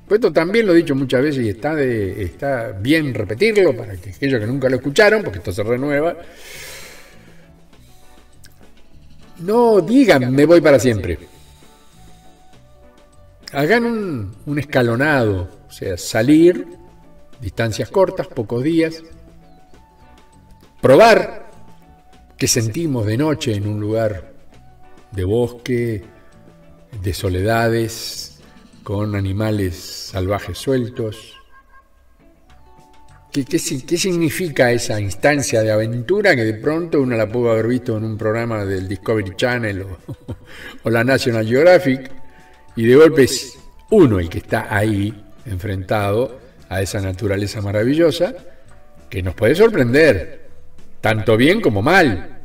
Pues esto también lo he dicho muchas veces y está, de, está bien repetirlo para que aquellos que nunca lo escucharon, porque esto se renueva, no digan me voy para siempre. Hagan un, un escalonado, o sea, salir, distancias cortas, pocos días, probar qué sentimos de noche en un lugar de bosque, de soledades, con animales salvajes sueltos. ¿Qué, significa esa instancia de aventura que de pronto uno la pudo haber visto en un programa del Discovery Channel o, o la National Geographic y de golpe es uno el que está ahí enfrentado a esa naturaleza maravillosa que nos puede sorprender, tanto bien como mal,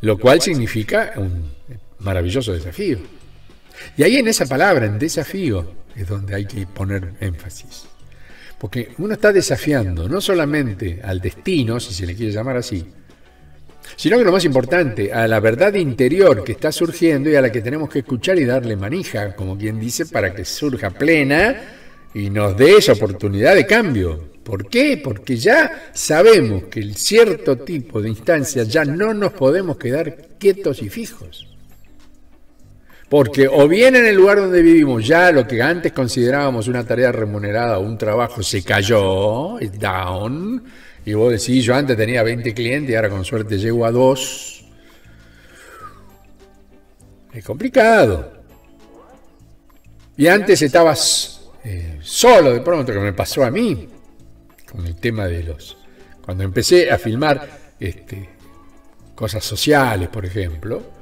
lo cual significa un maravilloso desafío. Y ahí en esa palabra, en desafío, es donde hay que poner énfasis. Porque uno está desafiando no solamente al destino, si se le quiere llamar así, sino que lo más importante, a la verdad interior que está surgiendo y a la que tenemos que escuchar y darle manija, como quien dice, para que surja plena y nos dé esa oportunidad de cambio. ¿Por qué? Porque ya sabemos que el cierto tipo de instancias ya no nos podemos quedar quietos y fijos. Porque o bien en el lugar donde vivimos ya lo que antes considerábamos una tarea remunerada o un trabajo se cayó, es down, y vos decís, yo antes tenía 20 clientes y ahora con suerte llego a dos. Es complicado. Y antes estabas eh, solo de pronto, que me pasó a mí, con el tema de los... Cuando empecé a filmar este, cosas sociales, por ejemplo,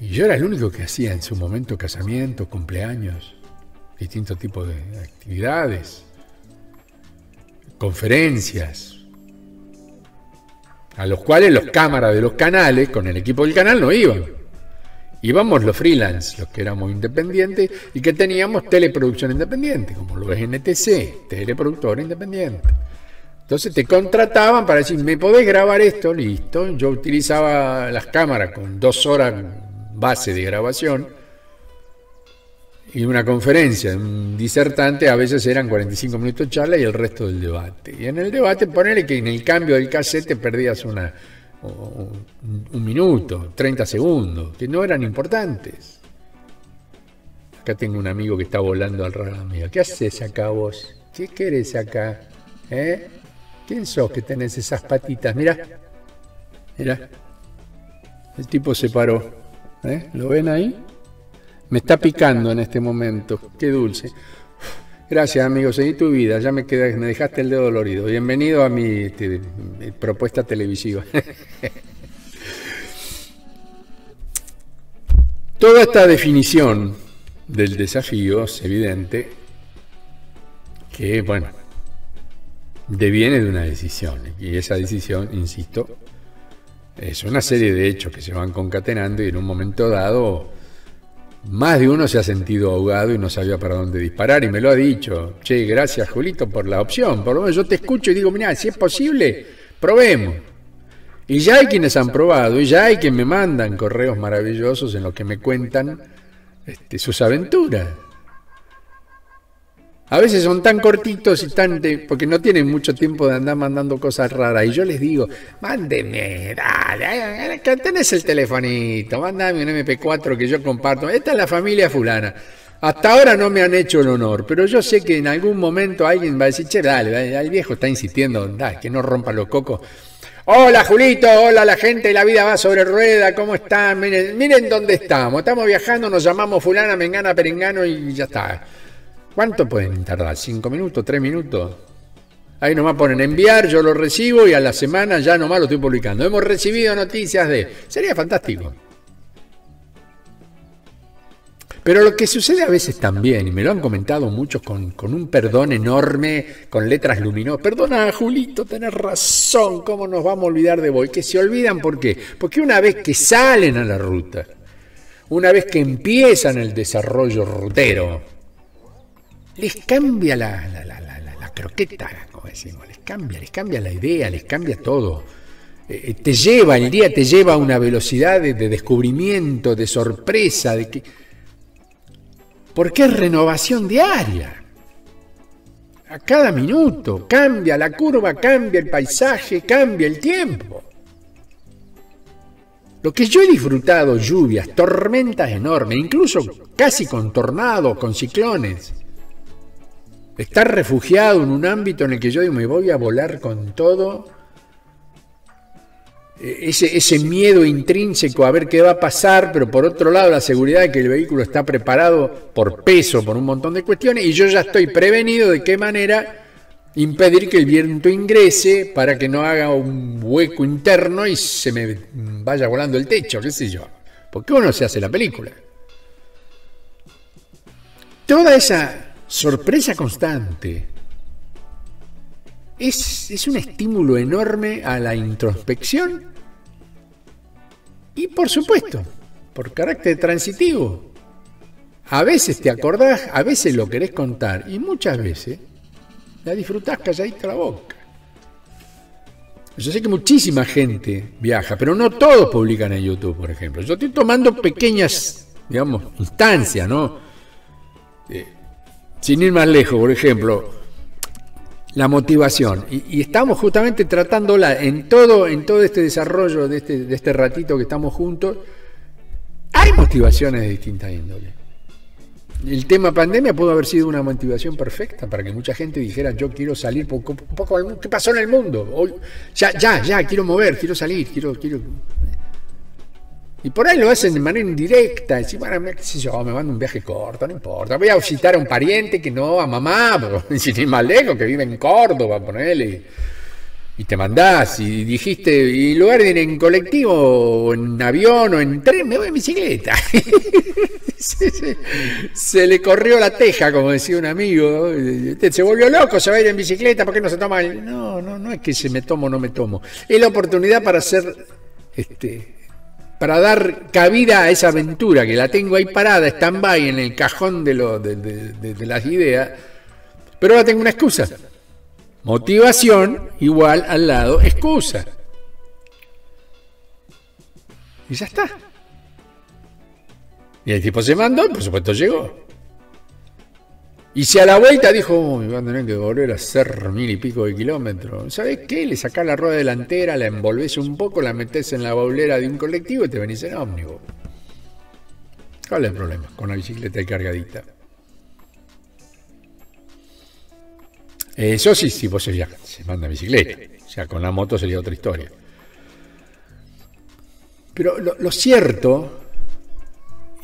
y yo era el único que hacía en su momento casamiento, cumpleaños, distintos tipos de actividades, conferencias, a los cuales los cámaras de los canales, con el equipo del canal, no iban. Íbamos los freelance, los que éramos independientes y que teníamos teleproducción independiente, como lo es NTC, teleproductor independiente. Entonces te contrataban para decir, ¿me podés grabar esto? Listo. Yo utilizaba las cámaras con dos horas base de grabación, y una conferencia, un disertante, a veces eran 45 minutos de charla y el resto del debate. Y en el debate, ponele que en el cambio del cassette perdías una, un minuto, 30 segundos, que no eran importantes. Acá tengo un amigo que está volando al raro mío. ¿Qué haces acá vos? ¿Qué querés acá? ¿Eh? ¿Quién sos que tenés esas patitas? Mira, mira. El tipo se paró. ¿Eh? ¿Lo ven ahí? Me está picando en este momento. Qué dulce. Gracias, amigo. Seguí tu vida. Ya me, quedé, me dejaste el dedo dolorido. Bienvenido a mi, este, propuesta televisiva. Toda esta definición del desafío es evidente que, bueno, deviene de una decisión. Y esa decisión, insisto, es una serie de hechos que se van concatenando y en un momento dado más de uno se ha sentido ahogado y no sabía para dónde disparar y me lo ha dicho. Che, gracias Julito por la opción. Por lo menos yo te escucho y digo, mira, si es posible, probemos. Y ya hay quienes han probado y ya hay quienes me mandan correos maravillosos en los que me cuentan este, sus aventuras. A veces son tan cortitos y tan... porque no tienen mucho tiempo de andar mandando cosas raras. Y yo les digo, mándeme, dale, tenés el telefonito, mándame un MP4 que yo comparto. Esta es la familia fulana. Hasta ahora no me han hecho el honor, pero yo sé que en algún momento alguien va a decir, che, dale, el viejo está insistiendo, dale, que no rompa los cocos. Hola Julito, hola la gente, la vida va sobre rueda, ¿cómo están? Miren, miren dónde estamos, estamos viajando, nos llamamos fulana, mengana, perengano y ya está. ¿Cuánto pueden tardar? ¿Cinco minutos? ¿Tres minutos? Ahí nomás ponen enviar, yo lo recibo y a la semana ya nomás lo estoy publicando. Hemos recibido noticias de... Sería fantástico. Pero lo que sucede a veces también, y me lo han comentado muchos con, con un perdón enorme, con letras luminosas, perdona Julito, tenés razón, ¿cómo nos vamos a olvidar de vos? Que se olvidan, ¿por qué? Porque una vez que salen a la ruta, una vez que empiezan el desarrollo rutero, les cambia la, la, croqueta, como decimos, les cambia, les cambia la idea, les cambia todo. Eh, eh, te lleva, el día te lleva a una velocidad de, descubrimiento, de sorpresa, de que... Porque es renovación diaria. A cada minuto cambia la curva, cambia el paisaje, cambia el tiempo. Lo que yo he disfrutado, lluvias, tormentas enormes, incluso casi con tornados, con ciclones. Estar refugiado en un ámbito en el que yo me voy a volar con todo. E, ese, ese miedo intrínseco a ver qué va a pasar, pero por otro lado la seguridad de que el vehículo está preparado por peso, por un montón de cuestiones, y yo ya estoy prevenido de qué manera impedir que el viento ingrese para que no haga un hueco interno y se me vaya volando el techo, qué sé yo. Porque uno se hace la película. Toda esa sorpresa constante es, es un estímulo enorme a la introspección y por supuesto, por carácter transitivo. A veces te acordás, a veces lo querés contar y muchas veces la disfrutás calladita la boca. Yo sé que muchísima gente viaja, pero no todos publican en YouTube, por ejemplo. Yo estoy tomando pequeñas, digamos, instancias, ¿no? Sin ir más lejos, por ejemplo, la motivación. Y, estamos justamente tratándola en todo, en todo este desarrollo de este, este ratito que estamos juntos. Hay motivaciones de distintas índoles. El tema pandemia pudo haber sido una motivación perfecta para que mucha gente dijera yo quiero salir un poco, ¿qué pasó en el mundo? ya, ya, ya, quiero mover, quiero salir, quiero, quiero. Y por ahí lo hacen de manera indirecta, decir, bueno, qué sé yo, me mando un viaje corto, no importa. Voy a visitar a un pariente que no, a mamá, sin más lejos, que vive en Córdoba, ponerle y te mandás y dijiste, y en lugar de ir en colectivo o en avión o en tren, me voy en bicicleta. se, le corrió la teja, como decía un amigo. Se volvió loco, se va a ir en bicicleta, ¿por qué no se toma? No, no, no es que se me tomo o no me tomo. Es la oportunidad para hacer, este, para dar cabida a esa aventura que la tengo ahí parada, stand-by en el cajón de, lo, de las ideas, pero ahora tengo una excusa. Motivación igual al lado excusa. Y ya está. Y el tipo se mandó y por supuesto llegó. Y si a la vuelta dijo, uy, van a tener que volver a hacer mil y pico de kilómetros, ¿sabes qué? Le sacás la rueda delantera, la envolvés un poco, la metés en la baulera de un colectivo y te venís en ómnibus. ¿Cuál es el problema con la bicicleta cargadita? Eso sí, sí, vos ya se manda bicicleta. O sea, con la moto sería otra historia. Pero lo, cierto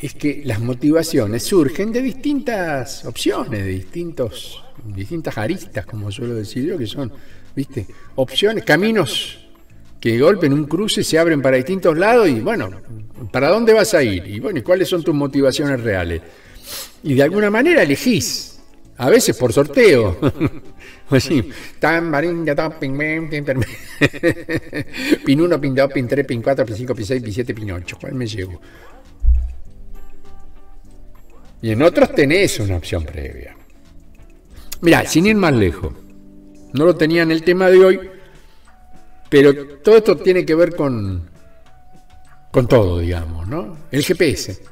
es que las motivaciones surgen de distintas opciones, de distintos, distintas aristas, como suelo decir yo, que son, viste, opciones, caminos que de golpe en un cruce se abren para distintos lados y bueno, ¿para dónde vas a ir? Y bueno, cuáles son tus motivaciones reales? Y de alguna manera elegís, a veces por sorteo, Así, tan marín, pin, pin 1, pin 2, pin 3, pin 4, pin 5, pin 6, pin 7, pin 8. ¿Cuál me llevo? Y en otros tenés una opción previa. Mira, sin ir más lejos, no lo tenía en el tema de hoy, pero todo esto tiene que ver con, con todo, digamos, ¿no? El GPS.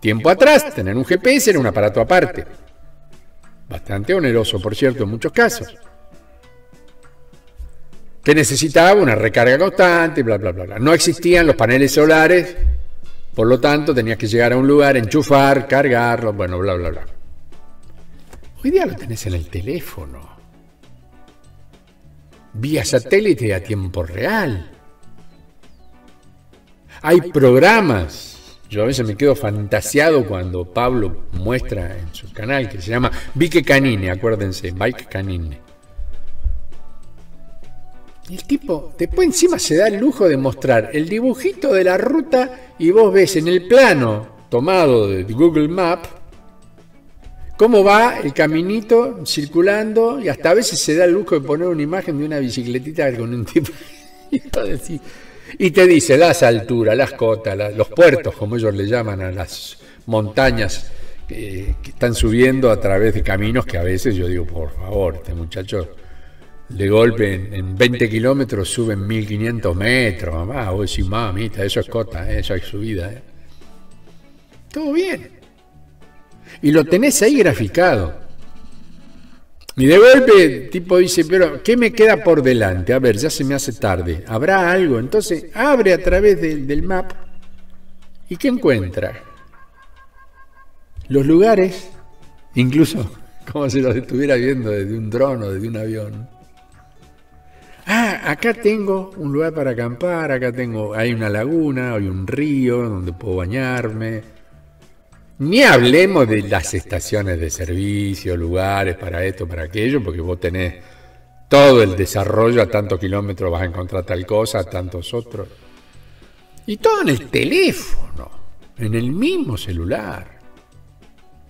Tiempo atrás, tener un GPS era un aparato aparte bastante oneroso por cierto en muchos casos, que necesitaba una recarga constante, bla, bla, bla, bla. No existían los paneles solares, por lo tanto tenías que llegar a un lugar, enchufar, cargarlo, bueno, bla, bla, bla. Hoy día lo tenés en el teléfono, vía satélite a tiempo real. Hay programas yo a veces me quedo fantasiado cuando Pablo muestra en su canal que se llama Vique Canine, acuérdense, Bike Canine. El tipo después encima se da el lujo de mostrar el dibujito de la ruta y vos ves en el plano tomado de Google Map cómo va el caminito circulando y hasta a veces se da el lujo de poner una imagen de una bicicletita con un tipo y te dice las alturas, las cotas, los puertos, como ellos le llaman a las montañas que, están subiendo a través de caminos que a veces yo digo, por favor, este muchacho de golpe en, 20 kilómetros suben 1500 metros, mamá, o decís, mamita, eso es cota, ¿eh? eso es subida. ¿eh? todo bien. Y lo tenés ahí graficado. Y de golpe tipo dice, pero ¿qué me queda por delante? A ver, ya se me hace tarde. ¿Habrá algo? Entonces abre a través del map y ¿qué encuentra? Los lugares, incluso como si los estuviera viendo desde un dron o desde un avión. Ah, acá tengo un lugar para acampar, acá tengo, hay una laguna, hay un río donde puedo bañarme. Ni hablemos de las estaciones de servicio, lugares para esto, para aquello, porque vos tenés todo el desarrollo a tantos kilómetros vas a encontrar tal cosa, a tantos otros. Y todo en el teléfono, en el mismo celular.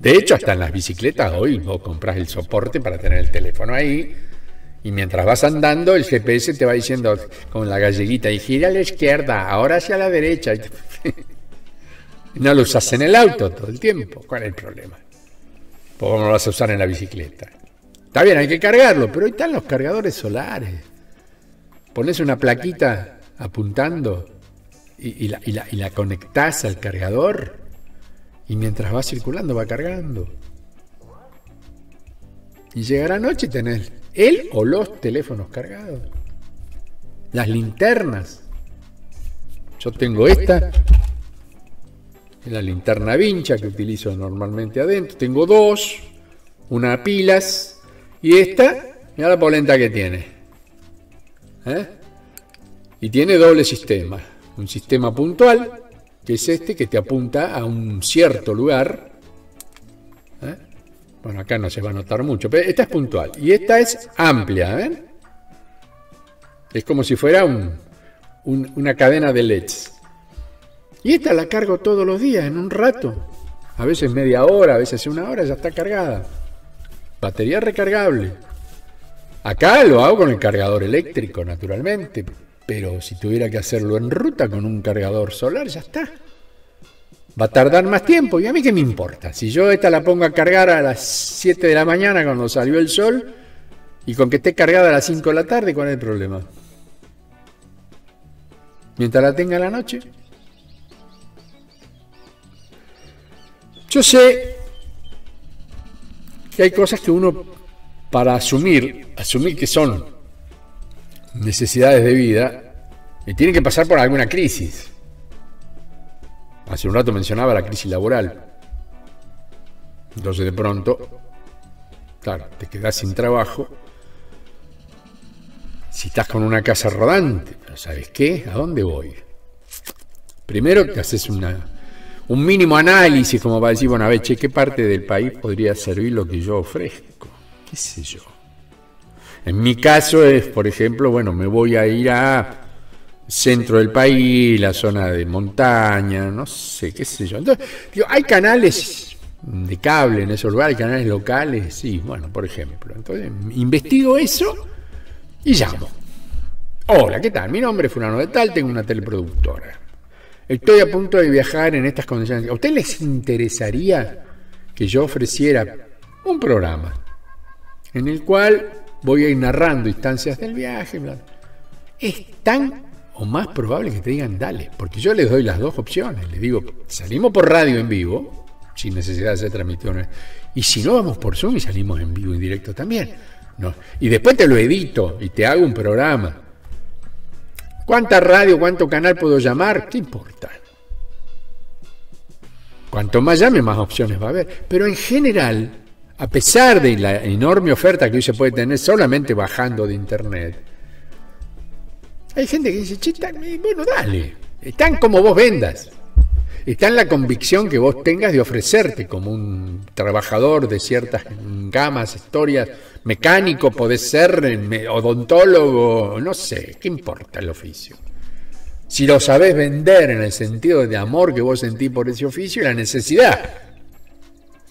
De hecho, hasta en las bicicletas hoy vos compras el soporte para tener el teléfono ahí y mientras vas andando el GPS te va diciendo con la galleguita y gira a la izquierda, ahora hacia la derecha. No lo usas en el auto todo el tiempo. ¿Cuál es el problema? Pues no lo vas a usar en la bicicleta. Está bien, hay que cargarlo, pero ahí están los cargadores solares. Pones una plaquita apuntando y, la, y conectás al cargador y mientras va circulando va cargando. Y llegará noche y tenés el o los teléfonos cargados. Las linternas. Yo tengo esta, la linterna vincha que utilizo normalmente adentro. Tengo dos, una pilas y esta, mira la polenta que tiene. ¿Eh? Y tiene doble sistema. Un sistema puntual que es este que te apunta a un cierto lugar. ¿Eh? Bueno, acá no se va a notar mucho, pero esta es puntual. Y esta es amplia, ¿ven? Es como si fuera una cadena de LEDs. Y esta la cargo todos los días, en un rato. A veces media hora, a veces una hora, ya está cargada. Batería recargable. Acá lo hago con el cargador eléctrico, naturalmente. Pero si tuviera que hacerlo en ruta con un cargador solar, ya está. Va a tardar más tiempo. ¿Y a mí qué me importa? Si yo esta la pongo a cargar a las 7 de la mañana cuando salió el sol y con que esté cargada a las 5 de la tarde, ¿cuál es el problema? Mientras la tenga a la noche. Yo sé que hay cosas que uno, para asumir, asumir que son necesidades de vida y tienen que pasar por alguna crisis. Hace un rato mencionaba la crisis laboral. Entonces de pronto, claro, te quedas sin trabajo. Si estás con una casa rodante, pero ¿sabes qué? ¿A dónde voy? Primero te haces un mínimo análisis como para decir, bueno, a ver, che, ¿qué parte del país podría servir lo que yo ofrezco? ¿Qué sé yo? En mi caso es, por ejemplo, bueno, me voy a ir a centro del país, la zona de montaña, no sé, qué sé yo. Entonces, digo, hay canales de cable en esos lugares, hay canales locales, sí, bueno, por ejemplo. Entonces, investigo eso y llamo. Hola, ¿qué tal? Mi nombre es Fulano de Tal, tengo una teleproductora. Estoy a punto de viajar en estas condiciones. ¿A usted les interesaría que yo ofreciera un programa en el cual voy a ir narrando instancias del viaje. Es tan o más probable que te digan dale, porque yo les doy las dos opciones. Les digo, salimos por radio en vivo, sin necesidad de hacer transmisiones, y si no vamos por Zoom y salimos en vivo y directo también. No. Y después te lo edito y te hago un programa. ¿Cuánta radio, cuánto canal puedo llamar? ¿Qué importa? Cuanto más llame, más opciones va a haber. Pero en general, a pesar de la enorme oferta que hoy se puede tener solamente bajando de internet, hay gente que dice, bueno, dale, están como vos vendas. Está en la convicción que vos tengas de ofrecerte como un trabajador de ciertas gamas, historias, mecánico, podés ser odontólogo, no sé, ¿qué importa el oficio? Si lo sabés vender en el sentido de amor que vos sentís por ese oficio y la necesidad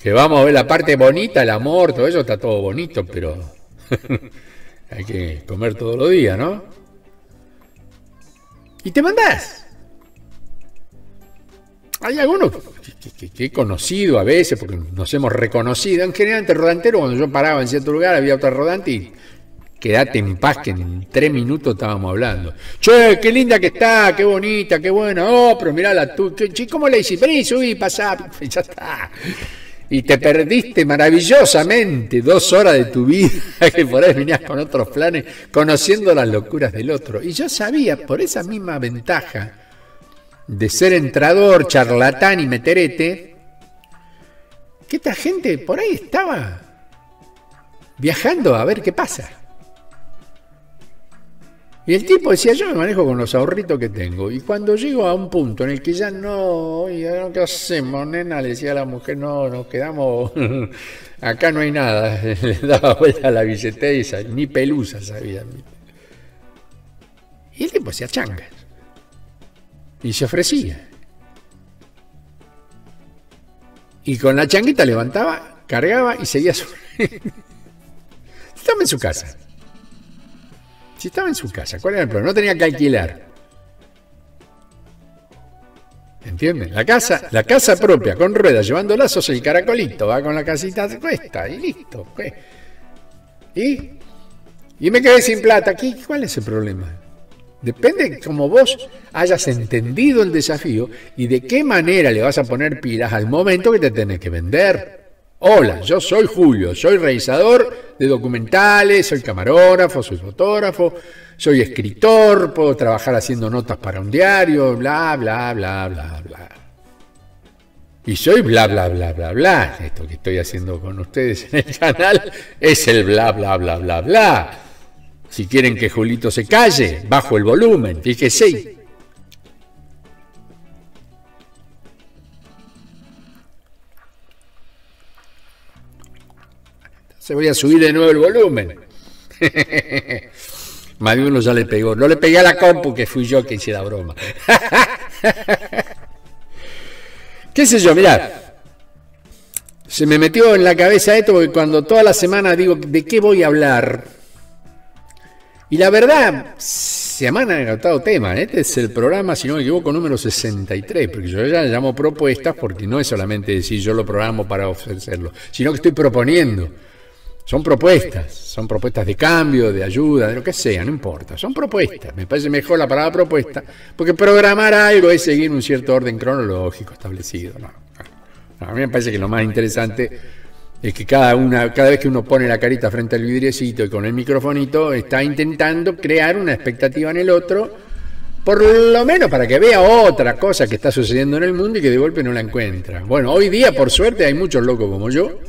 que vamos a ver la parte bonita, el amor, todo eso está todo bonito, pero hay que comer todos los días, ¿no? Y te mandás. Hay algunos que, he conocido a veces, porque nos hemos reconocido. En general, entre rodantero, cuando yo paraba en cierto lugar, había otra rodante y quédate en paz que en tres minutos estábamos hablando. Che, qué linda que está, qué bonita, qué buena. Oh, pero mirá la tú. ¿Cómo le hiciste? Vení, subí, pasá. Ya está. Y te perdiste maravillosamente dos horas de tu vida, que por ahí venías con otros planes, conociendo las locuras del otro. Y yo sabía, por esa misma ventaja de ser entrador, charlatán y meterete, que esta gente por ahí estaba viajando a ver qué pasa. Y el tipo decía, yo me manejo con los ahorritos que tengo. Y cuando llego a un punto en el que ya no, ¿qué hacemos, nena? Le decía a la mujer, no, nos quedamos, acá no hay nada. Le daba vuelta a la billetera y ni pelusa sabía. Y el tipo hacía changas. Y se ofrecía. Y con la changuita levantaba, cargaba y seguía su... Estaba en su casa. Si estaba en su casa, ¿cuál era el problema? No tenía que alquilar. ¿Entienden? La casa, la casa propia, con ruedas, llevando lazos, el caracolito, va con la casita cuesta y listo. Pues. ¿Y? Y me quedé sin plata. ¿Cuál es el problema? Depende de cómo vos hayas entendido el desafío y de qué manera le vas a poner pilas al momento que te tenés que vender. Hola, yo soy Julio, soy realizador de documentales, soy camarógrafo, soy fotógrafo, soy escritor, puedo trabajar haciendo notas para un diario, bla, bla, bla, bla, bla. Y soy bla, bla, bla, bla, bla. Esto que estoy haciendo con ustedes en el canal es el bla, bla, bla, bla, bla. Si quieren que Julito se calle, bajo el volumen, fíjese. Se voy a subir de nuevo el volumen. Más uno ya le pegó. No le pegué a la compu, que fui yo que hice la broma. ¿Qué sé yo? Mirad. Se me metió en la cabeza esto porque cuando toda la semana digo de qué voy a hablar. Y la verdad, se han agotado temas. Este es el programa, si no me equivoco, número 63. Porque yo ya le llamo propuestas porque no es solamente decir yo lo programo para ofrecerlo, sino que estoy proponiendo. Son propuestas, son propuestas de cambio, de ayuda, de lo que sea, no importa. Son propuestas. Me parece mejor la palabra propuesta, porque programar algo es seguir un cierto orden cronológico establecido. a mí me parece que lo más interesante es que cada, una, cada vez que uno pone la carita frente al vidriecito y con el microfonito, está intentando crear una expectativa en el otro, por lo menos para que vea otra cosa que está sucediendo en el mundo y que de golpe no la encuentra. Bueno, hoy día, por suerte, hay muchos locos como yo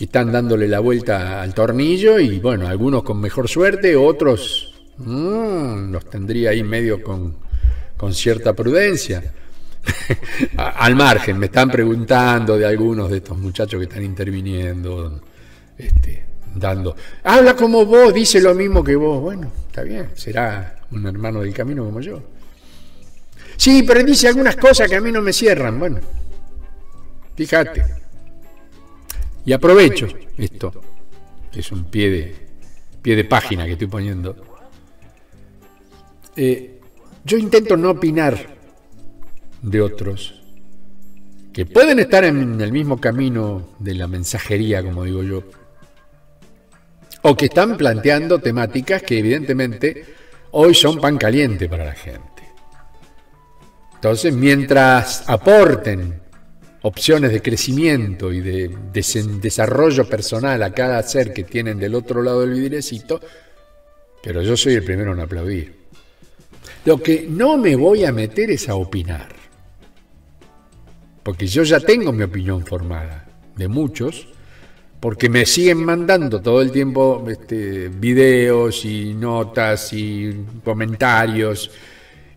que están dándole la vuelta al tornillo y bueno, algunos con mejor suerte, otros mmm, los tendría ahí medio con, con cierta prudencia. al margen, me están preguntando de algunos de estos muchachos que están interviniendo, este, dando, habla como vos, dice lo mismo que vos, bueno, está bien, será un hermano del camino como yo. Sí, pero dice algunas cosas que a mí no me cierran, bueno, fíjate. Y aprovecho esto, es un pie de, pie de página que estoy poniendo. Eh, yo intento no opinar de otros que pueden estar en el mismo camino de la mensajería, como digo yo, o que están planteando temáticas que evidentemente hoy son pan caliente para la gente. Entonces, mientras aporten opciones de crecimiento y de, desarrollo personal a cada ser que tienen del otro lado del vidrecito, pero yo soy el primero en aplaudir. Lo que no me voy a meter es a opinar, porque yo ya tengo mi opinión formada, de muchos, porque me siguen mandando todo el tiempo este, videos y notas y comentarios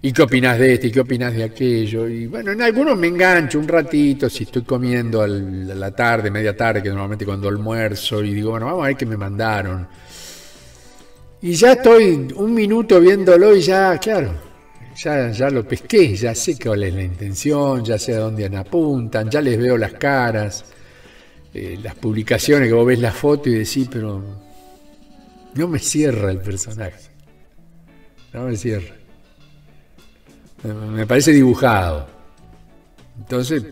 ¿Y qué opinas de este? ¿Y qué opinas de aquello? Y bueno, en algunos me engancho un ratito, si estoy comiendo a la tarde, media tarde, que normalmente cuando almuerzo, y digo, bueno, vamos a ver qué me mandaron. Y ya estoy un minuto viéndolo y ya, claro, ya, ya lo pesqué, ya sé cuál es la intención, ya sé a dónde apuntan, ya les veo las caras, eh, las publicaciones que vos ves la foto y decís, pero no me cierra el personaje. No me cierra. Me parece dibujado. Entonces,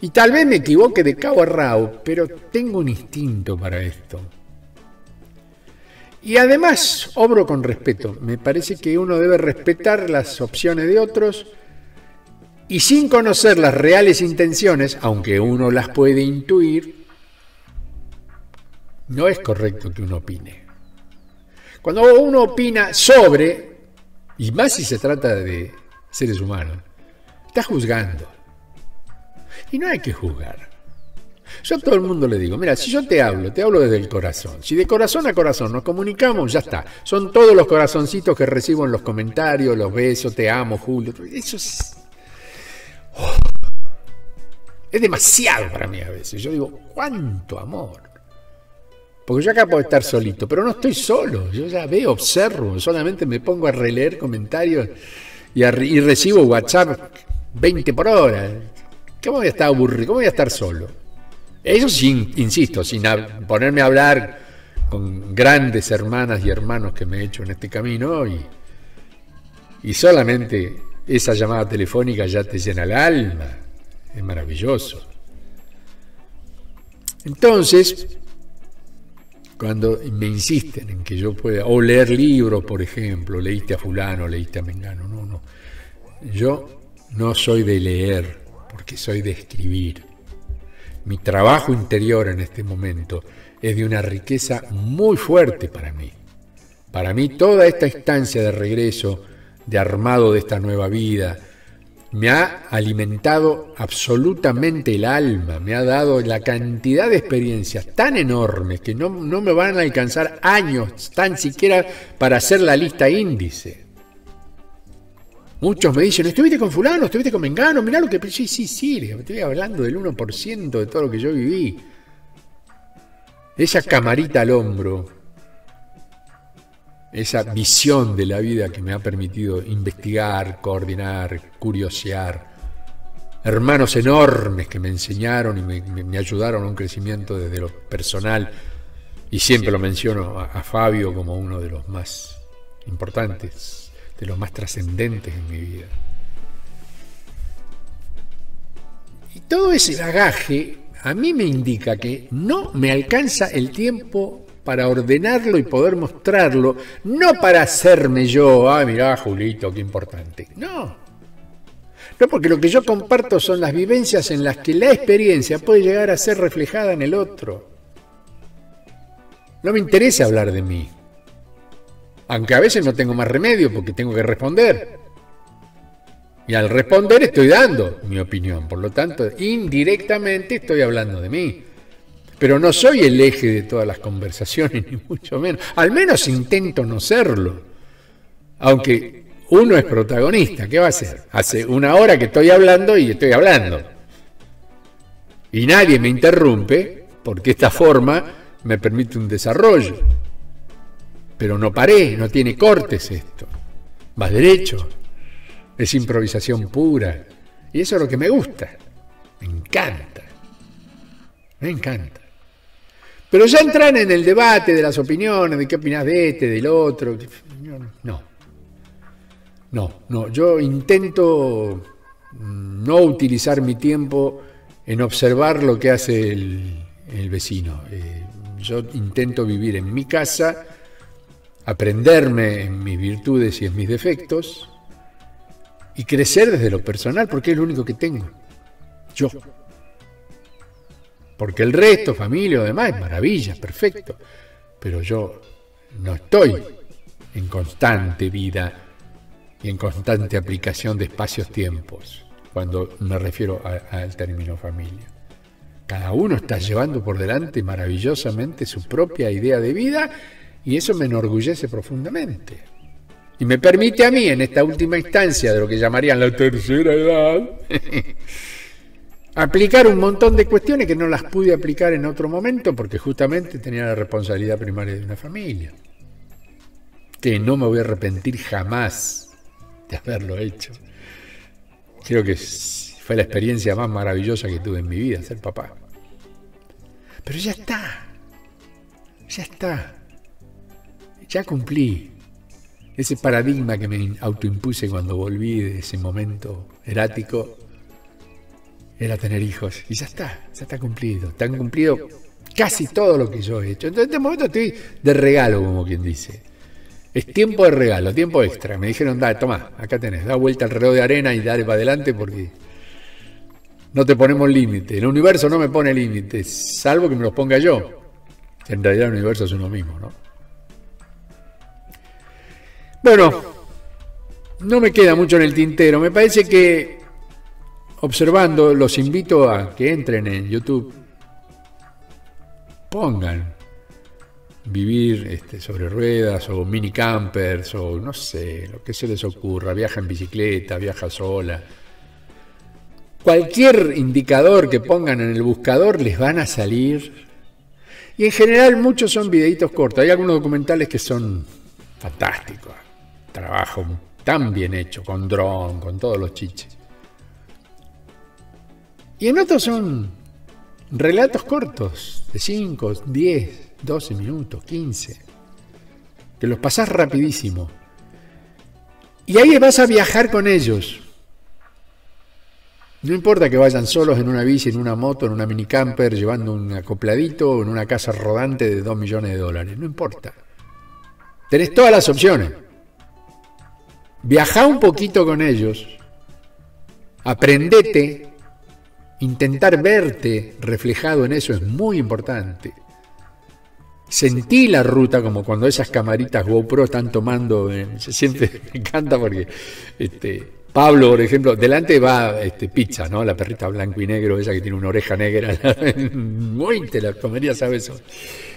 y tal vez me equivoque de cabo a rabo, pero tengo un instinto para esto. Y además obro con respeto. Me parece que uno debe respetar las opciones de otros y sin conocer las reales intenciones, aunque uno las puede intuir, no es correcto que uno opine. Cuando uno opina sobre, y más si se trata de seres humanos, está juzgando. Y no hay que juzgar. Yo a todo el mundo le digo, mira, si yo te hablo, te hablo desde el corazón. Si de corazón a corazón nos comunicamos, ya está. Son todos los corazoncitos que recibo en los comentarios, los besos, te amo, Julio. Eso es... Oh, es demasiado para mí a veces. Yo digo, ¿cuánto amor? Porque yo acá puedo estar solito, pero no estoy solo. Yo ya veo, observo, solamente me pongo a releer comentarios y, recibo WhatsApp 20 por hora. ¿Cómo voy a estar aburrido? ¿Cómo voy a estar solo? Eso sin, insisto, sin ponerme a hablar con grandes hermanas y hermanos que me he hecho en este camino y, y solamente esa llamada telefónica ya te llena el alma. Es maravilloso. Entonces, cuando me insisten en que yo pueda, o leer libros, por ejemplo, leíste a fulano, leíste a Mengano, no, no. Yo no soy de leer, porque soy de escribir mi trabajo interior en este momento es de una riqueza muy fuerte para mí. Para mí toda esta instancia de regreso, de armado de esta nueva vida, me ha alimentado absolutamente el alma, me ha dado la cantidad de experiencias tan enormes que no, no me van a alcanzar años tan siquiera para hacer la lista índice. Muchos me dicen, estuviste con fulano, estuviste con Mengano, mirá lo que... Sí, sí, sí, estoy hablando del 1% de todo lo que yo viví. Esa camarita al hombro, esa visión de la vida que me ha permitido investigar, coordinar, curiosear. Hermanos enormes que me enseñaron y me, ayudaron a un crecimiento desde lo personal. Y siempre lo menciono a Fabio como uno de los más importantes de los más trascendentes en mi vida. Y todo ese bagaje a mí me indica que no me alcanza el tiempo para ordenarlo y poder mostrarlo, no para hacerme yo, ah, mirá, Julito, qué importante. No. No, porque lo que yo comparto son las vivencias en las que la experiencia puede llegar a ser reflejada en el otro. No me interesa hablar de mí. Aunque a veces no tengo más remedio porque tengo que responder. Y al responder estoy dando mi opinión, por lo tanto, indirectamente estoy hablando de mí. Pero no soy el eje de todas las conversaciones, ni mucho menos. Al menos intento no serlo. Aunque uno es protagonista, ¿qué va a hacer? Hace una hora que estoy hablando y estoy hablando. Y nadie me interrumpe porque esta forma me permite un desarrollo. Pero no paré, no tiene cortes esto. Va derecho. Es improvisación pura. Y eso es lo que me gusta. Me encanta. Me encanta. Pero ya entran en el debate de las opiniones, de qué opinas de este, del otro. No. No, no. Yo intento no utilizar mi tiempo en observar lo que hace el, vecino. Eh, yo intento vivir en mi casa aprenderme en mis virtudes y en mis defectos y crecer desde lo personal, porque es lo único que tengo. Yo. Porque el resto, familia o demás, es maravilla, perfecto. Pero yo no estoy en constante vida y en constante aplicación de espacios-tiempos, cuando me refiero al término familia. Cada uno está llevando por delante maravillosamente su propia idea de vida y eso me enorgullece profundamente. Y me permite a mí, en esta última instancia de lo que llamarían la tercera edad, aplicar un montón de cuestiones que no las pude aplicar en otro momento porque justamente tenía la responsabilidad primaria de una familia. Que no me voy a arrepentir jamás de haberlo hecho. Creo que fue la experiencia más maravillosa que tuve en mi vida, ser papá. Pero ya está, ya está. Ya cumplí ese paradigma que me autoimpuse cuando volví de ese momento erático era tener hijos. Y ya está, ya está cumplido. Están cumplido Casi todo lo que yo he hecho. Entonces, en este momento estoy de regalo, como quien dice. Es tiempo de regalo, tiempo extra. Me dijeron, dale, toma, acá tenés, da vuelta al reloj de arena y dale para adelante porque no te ponemos límite. El universo no me pone límites, salvo que me los ponga yo. En realidad el universo es uno mismo, ¿no? Bueno, no me queda mucho en el tintero. Me parece que observando, los invito a que entren en YouTube, pongan vivir este, sobre ruedas o mini campers o no sé, lo que se les ocurra, viaja en bicicleta, viaja sola. Cualquier indicador que pongan en el buscador les van a salir. Y en general muchos son videitos cortos. Hay algunos documentales que son fantásticos trabajo tan bien hecho, con dron, con todos los chiches. Y en otros son relatos cortos, de 5, 10, 12 minutos, 15, que los pasás rapidísimo. Y ahí vas a viajar con ellos. No importa que vayan solos en una bici, en una moto, en una minicamper, llevando un acopladito o en una casa rodante de 2 millones de dólares. No importa. Tenés todas las opciones. Viaja un poquito con ellos, aprendete, intentar verte reflejado en eso es muy importante. Sentí la ruta como cuando esas camaritas GoPro están tomando, se siente, me encanta porque este, Pablo, por ejemplo, delante va este, Pizza, ¿no? La perrita blanco y negro, esa que tiene una oreja negra. Muy te la comería, ¿sabes eso?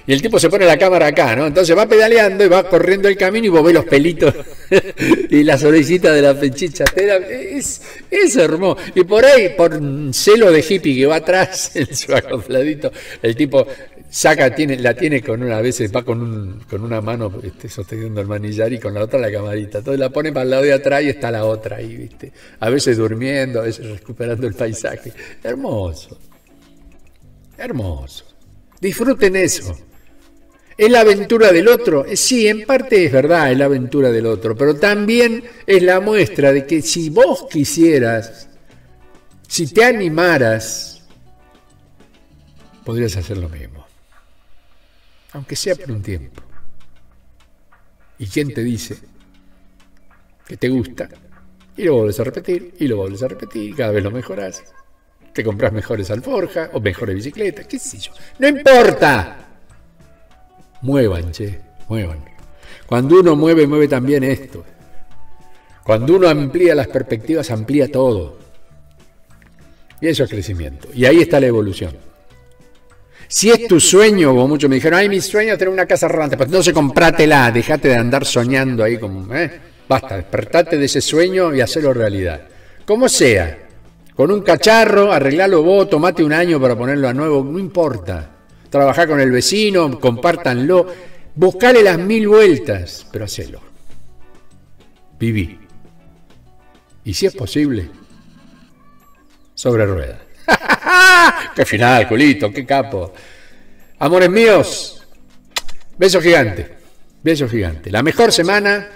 Y el tipo se pone la cámara acá, ¿no? Entonces va pedaleando y va corriendo el camino y vos ves los pelitos y las orejitas de la pechicha. Es, es hermoso. Y por ahí, por un celo de hippie que va atrás en su acopladito, el tipo saca, tiene, la tiene con una, a veces va con, con una mano este, sosteniendo el manillar y con la otra la camarita. Entonces la pone para el lado de atrás y está la otra ahí, ¿viste? A veces durmiendo, a veces recuperando el paisaje. Hermoso. Hermoso. Disfruten eso. ¿Es la aventura del otro? Sí, en parte es verdad, es la aventura del otro, pero también es la muestra de que si vos quisieras, si te animaras, podrías hacer lo mismo aunque sea por un tiempo. ¿Y quién te dice que te gusta? Y lo vuelves a repetir, y lo vuelves a repetir, cada vez lo mejoras. Te compras mejores alforjas o mejores bicicletas, qué sé yo. ¡No importa! Muevan, che, muevan. Cuando uno mueve, mueve también esto. Cuando uno amplía las perspectivas, amplía todo. Y eso es crecimiento. Y ahí está la evolución. Si es tu sueño, como muchos me dijeron, ay, mi sueño es tener una casa rodante, pues entonces comprátela, dejate de andar soñando ahí como, ¿eh? Basta, despertate de ese sueño y hacelo realidad. Como sea, con un cacharro, arreglalo vos, tomate un año para ponerlo a nuevo, no importa. Trabajá con el vecino, compártanlo, buscale las mil vueltas, pero hacelo. Viví. Y si es posible, sobre ruedas. ¡Qué final, culito! ¡Qué capo! Amores míos, beso gigante, beso gigante. La mejor semana,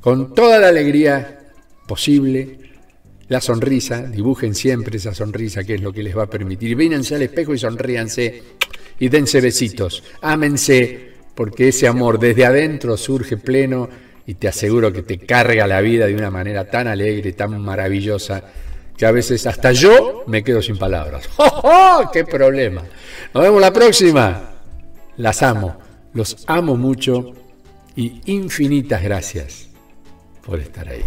con toda la alegría posible, la sonrisa, dibujen siempre esa sonrisa que es lo que les va a permitir. Vínense al espejo y sonríanse y dense besitos. Ámense, porque ese amor desde adentro surge pleno y te aseguro que te carga la vida de una manera tan alegre, tan maravillosa que a veces hasta yo me quedo sin palabras. ¡Oh, qué problema! Nos vemos la próxima. Las amo, los amo mucho y infinitas gracias por estar ahí.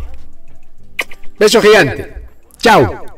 Beso gigante. Chao.